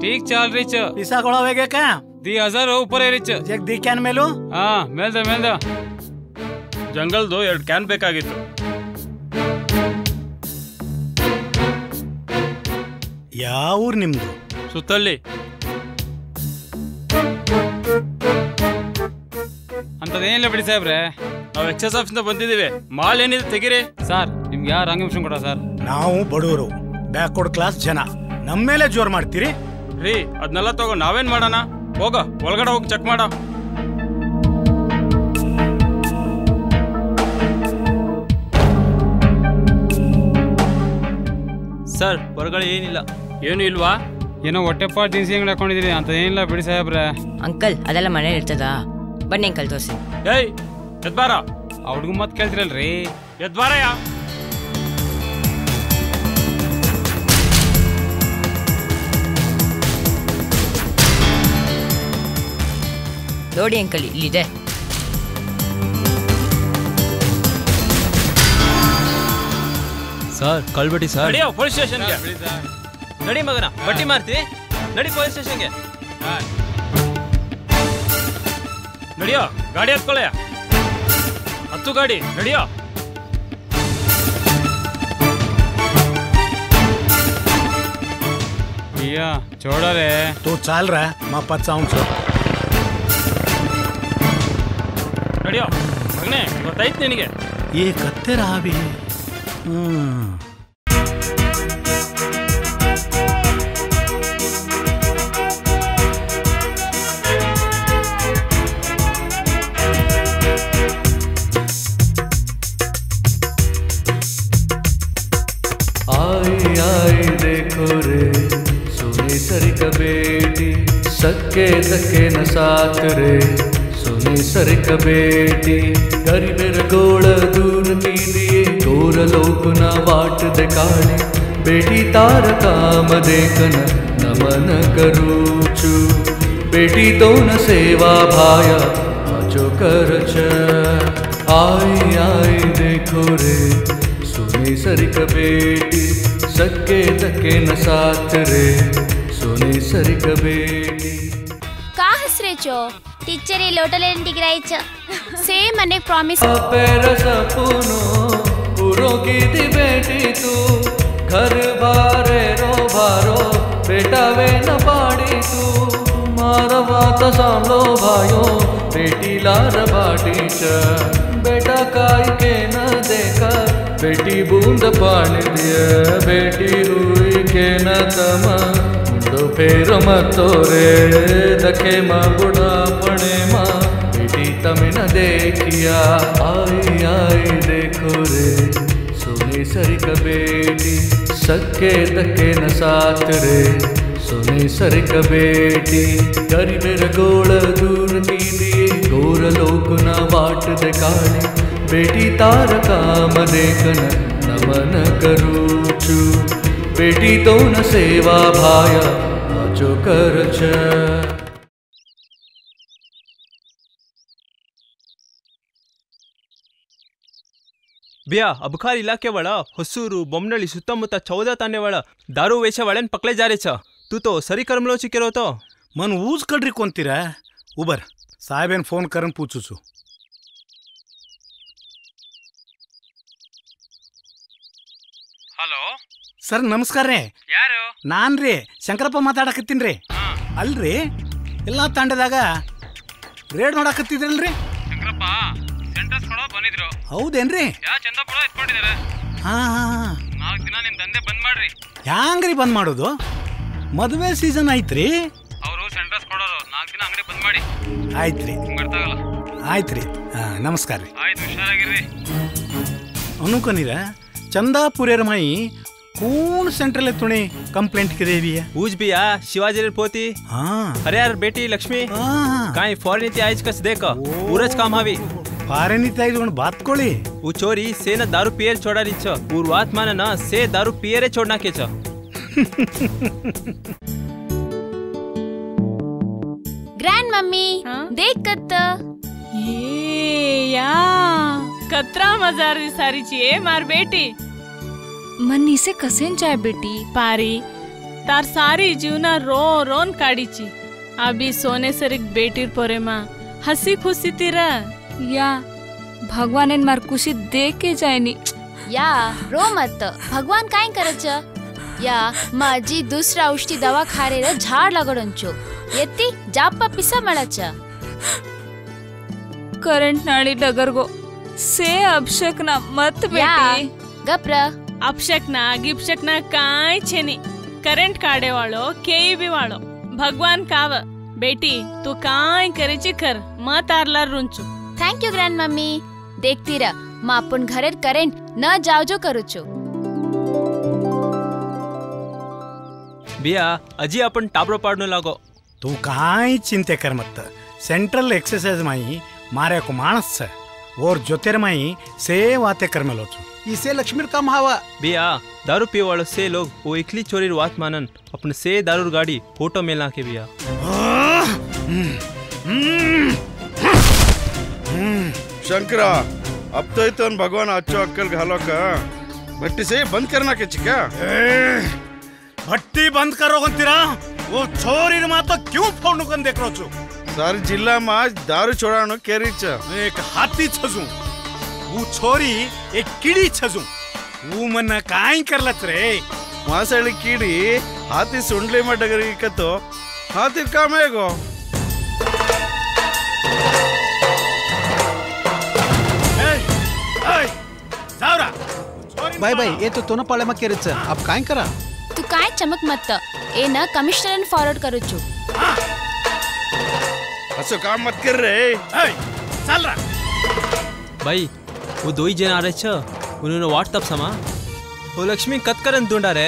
ठीक चल रही छ पिसा गोळा वेगे का दी हजार ऊपर है रिच एक दी क्यान मेलो हाँ मेल दो मेल दो ಜಂಗಲ್ದು ಎರಡು ಕ್ಯಾನ್ ಬೇಕಾಗಿತ್ತು ಯಾವ ಊರು ನಿಮ್ದು ಸುತ್ತಲ್ಲಿ ಅಂತದೇನಿಲ್ಲ ಬಿಡಿ ಸಾಹೇಬ್ರೆ ನಾವು ಎಕ್ಸೈಸ್ ಆಫೀಸ್ನ ಬಂದಿದ್ದೀವಿ ಮಾಲ್ ಏನಿದೆ ತೆಗೀರಿ ಸರ್ ನಿಮ್ಗೆ ಯಾರು ರಾಂಗೇಶ್ವರ ಕೊಡ ಸರ್ ನಾವು ಬಡವರು ಬ್ಯಾಕ್ವರ್ಡ್ ಕ್ಲಾಸ್ ಜನ. ನಮ್ಮ ಮೇಲೆ ಜೋರ್ ಮಾಡ್ತೀರಿ? ರೀ ಅದನ್ನೆಲ್ಲ ತಗೋ ನಾವೇನ್ ಮಾಡೋಣ? ಹೋಗ ಒಳಗಡೆ ಹೋಗಿ ಚೆಕ್ ಮಾಡ. ಸರ್ ಹೊರಗಡೆ ಏನಿಲ್ಲ. ಏನು ಇಲ್ವಾ? ಏನೋ ಹೊಟ್ಟೆಪ್ಪ ದಿನಸಿ ಅಂಗಡಿ ಹಾಕೊಂಡಿದ್ದೀರಿ ಅಂತ ಏನಿಲ್ಲ ಬಿಡಿ ಸಾಹೇಬ್ರೆ. ಅಂಕಲ್ ಅದೆಲ್ಲ ಮನೇಲಿ ಇರ್ತದ? ಬನ್ನಿ ಅಂಕಲ್ ತೋರಿಸಿ. ಏಯ್ ಎದ್ಬಾರ? ಅವ್ರಿಗೂ ಹುಡುಗ ಮತ್ತೆ ಕೇಳ್ತಿರಲ್ರಿ. ಎದ್ಬಾರಯ್ಯ? அதோட என் கலி இல்லிட ಸರ್ ಕಳ್ಬೇಡಿ ಸರ್ ನಡೆಯೋ ಪೊಲೀಸ್ ಸ್ಟೇಷನ್ಗೆ ನಡಿ ಮಗನ ಬಟ್ಟಿ ಮಾರ್ತಿ ನಡಿ ಪೊಲೀಸ್ ಸ್ಟೇಷನ್ಗೆ ನಡಿಯೋ ಗಾಡಿ ಹತ್ಕೊಳ್ಳಯ ಹತ್ತು ಗಾಡಿ ನಡಿಯೋ भैया छोड़ो रे तो चल रहा है मैं पचाऊं सौ ನಡಿಯೋ ಮಗನೇ ಗೊತ್ತಾಯ್ತು ನಿನಗೆ ಏ ಕತ್ತೆ ರಾವಿ ಹ್ಮ್ आई आई देखो रे सुनी सरी का बेटी सक्के धक्के न साथ रे सुनी सरी का बेटी गरी मेरा गोड़ दूर दिए गोर लोग न वाट दिखाड़े बेटी तार काम देखन, नमन करूचु बेटी तो न सेवा भाया, आजो कर आई आई देखो रे, सुनी सरिक बेटी, सके धक्के न साथ रे। सुनी सरिक बेटी। का टीचर ये प्रॉमिस पैर सपनो पूरो की थी बेटी तू घर बारे रो भारो बेटा वे न पाड़ी तू मारा बात सांभलो भायो बेटी लार बाटी च बेटा काय के न देखा बेटी बूंद पानी दिए बेटी हुई के न तमा मुंडो फेर मतो रे दखे माँ बुढ़ापणे माँ बेटी तमे न देखिया आई आई देखो रे सोनी सरिक बेटी सक्के धक्के न साथ रे सोनी सरिक बेटी गरीबेर गोड़ दूर की दिए गोर लोक न वाट दिखाड़े बेटी तार काम देखन नमन करूचु बेटी तो न सेवा भाया आजो कर छ ಬಿಯಾ ಅಬಕಾರಿ ಇಲಾಖೆ ಒಳ ಹೊಸೂರು ಬೊಮ್ಮನಳ್ಳಿ ಸುತ್ತಮುತ್ತ ಚೌದ ತಾಂಡೆ ಒಳ ದಾರು ವೇಷ ಒಳನ್ ಪಕ್ಲೆ ಜಾರೆ ಛ ತೂತೋ ಸರಿ ಕರ್ಮಲೋ ಚಿಕ್ಕಿರೋತೋ मन ऊज कड्री कोणतीरा उबर साहेबेन फोन करून पूछूचु ಸರ್ ನಮಸ್ಕಾರ ರೀ. ಯಾರು? ನಾನ್ ರೀ ಶಂಕರಪ್ಪ ಮಾತಾಡಕತ್ತೀನಿ ರೀ. ಅಲ್ರಿ ಎಲ್ಲ ತಾಂಡದಾಗ ರೇಡ್ ನೋಡಕತ್ತಿದ್ರಲ್ರಿ? ಶಂಕರಪ್ಪ ಸೆಂಟರ್ಸ್ ಕೊಡೋ ಬಂದಿದ್ರು. ಹೌದೇನ್ರಿ? ಯಾ ಚಂದಪುರ ಇಟ್ಕೊಂಡಿದ್ದಾರೆ? ಹಾ ಹಾ ಹಾ. ನಾಲ್ಕು ದಿನ ನಿಮ್ ದಂಧೆ ಬಂದ್ ಮಾಡ್ರಿ. ಹ್ಯಾಂಗ್ರಿ ಬಂದ್ ಮಾಡೋದು? ಮದುವೆ ಸೀಸನ್ ಐತ್ರಿ ಅವರು ಸೆಂಟರ್ಸ್ ಕೊಡೋರು ನಾಲ್ಕು ದಿನ ಅಂಗಡಿ ಬಂದ್ ಮಾಡಿ. ಆಯ್ತ್ರಿ. ಆಗಲ್ಲ ಆಯ್ತ್ರಿ. ಹಾ ನಮಸ್ಕಾರ ರೀ. ಆಯ್ತು ಹುಷಾರಾಗಿರ್ರಿ. ಅನುಕನಿರ ಚಂದಾಪುರೇರ ಮಾಯಿ कौन सेंट्रल तूने कंप्लेंट करे भी है? पूछ भी आ शिवाजी रे पोती। हाँ। अरे यार बेटी लक्ष्मी हाँ। काई फॉरेन थी आइज़ कस देख। पूरज काम हावी फॉरेन थी आइज़ उन बात कोली वो चोरी से ना दारू पियर छोड़ा रिच छो। पूर्वात माने ना से दारू पियरे छोड़ना के ग्रैंड मम्मी हाँ? देख कत ये या। कतरा मजार दिसारी छे मार बेटी। मनी से कसेन चाय बेटी पारी। तार सारी जीवना रो रोन काडीची अभी सोने से एक बेटी परे माँ। हसी खुशी तेरा। या भगवान इन मार खुशी देख के जायनी या रो मत। भगवान काय करच या माजी दूसरा औषधी दवा खारेर झाड लागडंचो येती जाप्पा पिसा मळच करंट नाड़ी नाळी डगरगो से अभिषेक ना मत बेटी। गप्रा అప్షక్న గిప్షక్న కాయ్ కరెంట్ కాడేవాళ్ళో కేఈబి వాళ్ళో భగవాన్ కావ बेटी तो काय करायची कर मग तारला रुंचू थँक यू ग्रँड मम्मी देखती रा मग आपण घरेर करेन न जावजो करूचू बिया अजी आपण टाबरो पाडणू लागो तू काय चिंते कर मत सेंट्रल एक्सरसाइज माई मारे को माणस और ज्योतिर्मयी से वाते कर मेलो छु इसे लक्ष्मी कम हवा। बिया दारू पिए वालों से लोग वो इकली चोरी वात मानन अपने से दारू गाड़ी फ़ोटो में ला के बिया। शंकरा अब तो इतन भगवान अच्छो अक्कल घालो का? भट्टी से बंद करना के चिका भट्टी बंद करो अंतिरा वो छोरी मा तो क्यों फ़ोन देख रो छु सारी जिला में आज दारू छोड़ानो केरी छ। एक हाथी छजू वो छोरी एक कीड़ी छजू वो मन काय करलत रे। मासाळी कीडी हाथी सुंडली में डगरी का तो हाथी काम है जावरा। बाय बाय ये तो तोना पाळे मा केरेच अब काय करा? तू काय असो काम मत कर रे चल रहा भाई वो दो ही जन आ रहे छ उन्होंने व्हाट्सअप समा। वो लक्ष्मी कतकरन ढूंढा रे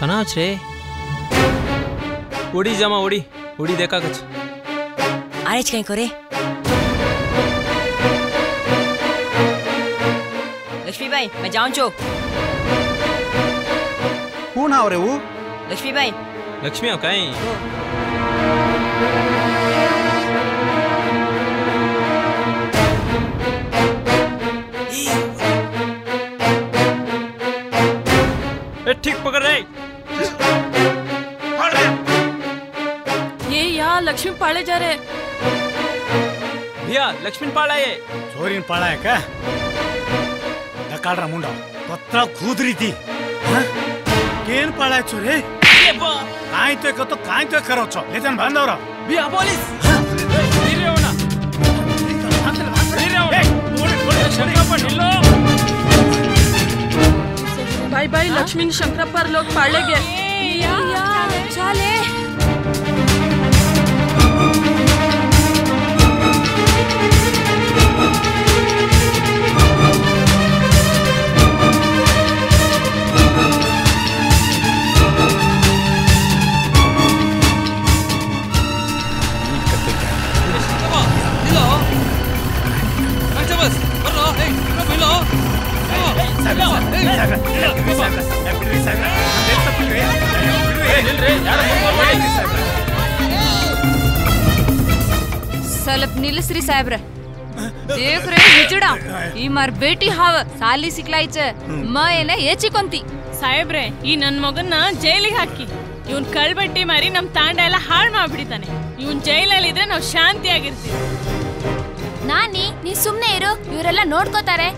कनाच रे? उड़ी जमा उड़ी। उड़ी देखा कुछ। आरेच कहीं करे लक्ष्मी भाई मैं जाऊँ छो कोण हाव रे वो? लक्ष्मी भाई। लक्ष्मी हो कहीं? ठीक पकड़ रहे। ये यहाँ लक्ष्मी पाड़े जा रहे। भैया लक्ष्मी पाला ये। चोरी पाड़ा है क्या? डकाल मुंडा पत्रा खूद रही थी हाँ? केन पाड़ा है चोरे? काई तो को तो काई तो करो छो ले जन भांदो रो बी आ पुलिस ले रे ओना ले रे ओना पूरे बाय बाय लक्ष्मी शंकरप्पा लोग पाले गए यार चले ಸ್ವಲ್ಪ ನಿಲ್ಲಿಸ್ರಿ ಸಾಹೇಬ್ರ. ದೇವ್ರೆ ಹಿಜಡ ಈ ಮಾರ್ ಬೇಟಿ ಹಾವ ಸಾಲಿ ಸಿಕ್ಲಾಯ್ಚ. ಮ ಏನ ಏಚಿಕೊಂತಿ. ಸಾಹೇಬ್ರೆ ಈ ನನ್ ಮಗನ್ನ ಜೈಲಿಗೆ ಹಾಕಿ. ಇವನ್ ಕಳ್ಬಟ್ಟಿ ಮಾರಿ ನಮ್ ತಾಂಡ ಎಲ್ಲ ಹಾಳು ಮಾಡ್ಬಿಡಿತಾನೆ. ಇವನ್ ಜೈಲಲ್ಲಿ ಇದ್ರೆ ನಾವ್ ಶಾಂತಿಯಾಗಿರ್ತೀವಿ. ನಾನಿ ನೀ ಸುಮ್ನೆ ಇರು. ಇವರೆಲ್ಲ ನೋಡ್ಕೋತಾರೆ.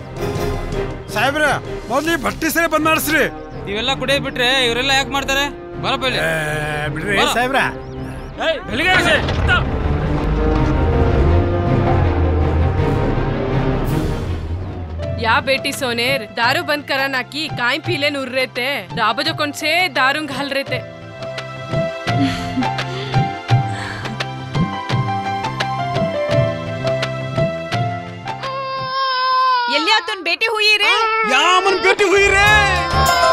ಸಾಹೇಬ್ರ ಮೊದ್ಲಿ ಬಟ್ಟೆ ಸರಿ ಬಂದ್ ಮಾಡಿಸ್ರಿ. ನೀವೆಲ್ಲ ಕುಡಿಯ ಬಿಟ್ರೆ ಇವರೆಲ್ಲ ಯಾಕೆ ಮಾಡ್ತಾರೆ? ಬರಪ್ಪ ಬಿಡ್ರಿ ಸಾಹೇಬ್ರ. ಯಾ ಬೇಟಿ ಸೋನೇರ್ ದಾರು ಬಂದ್ ಕರನ್ ಹಾಕಿ ಕಾಯಿ ಪೀಲೆ ನುರ್ರೇತೆ ರಾಬಜಕೊಂಡ್ಸೇ ದಾರುಂಗ್ ಹಲ್ರೈತೆ. या तुम बेटी हुई रे। या मन बेटी हुई रे।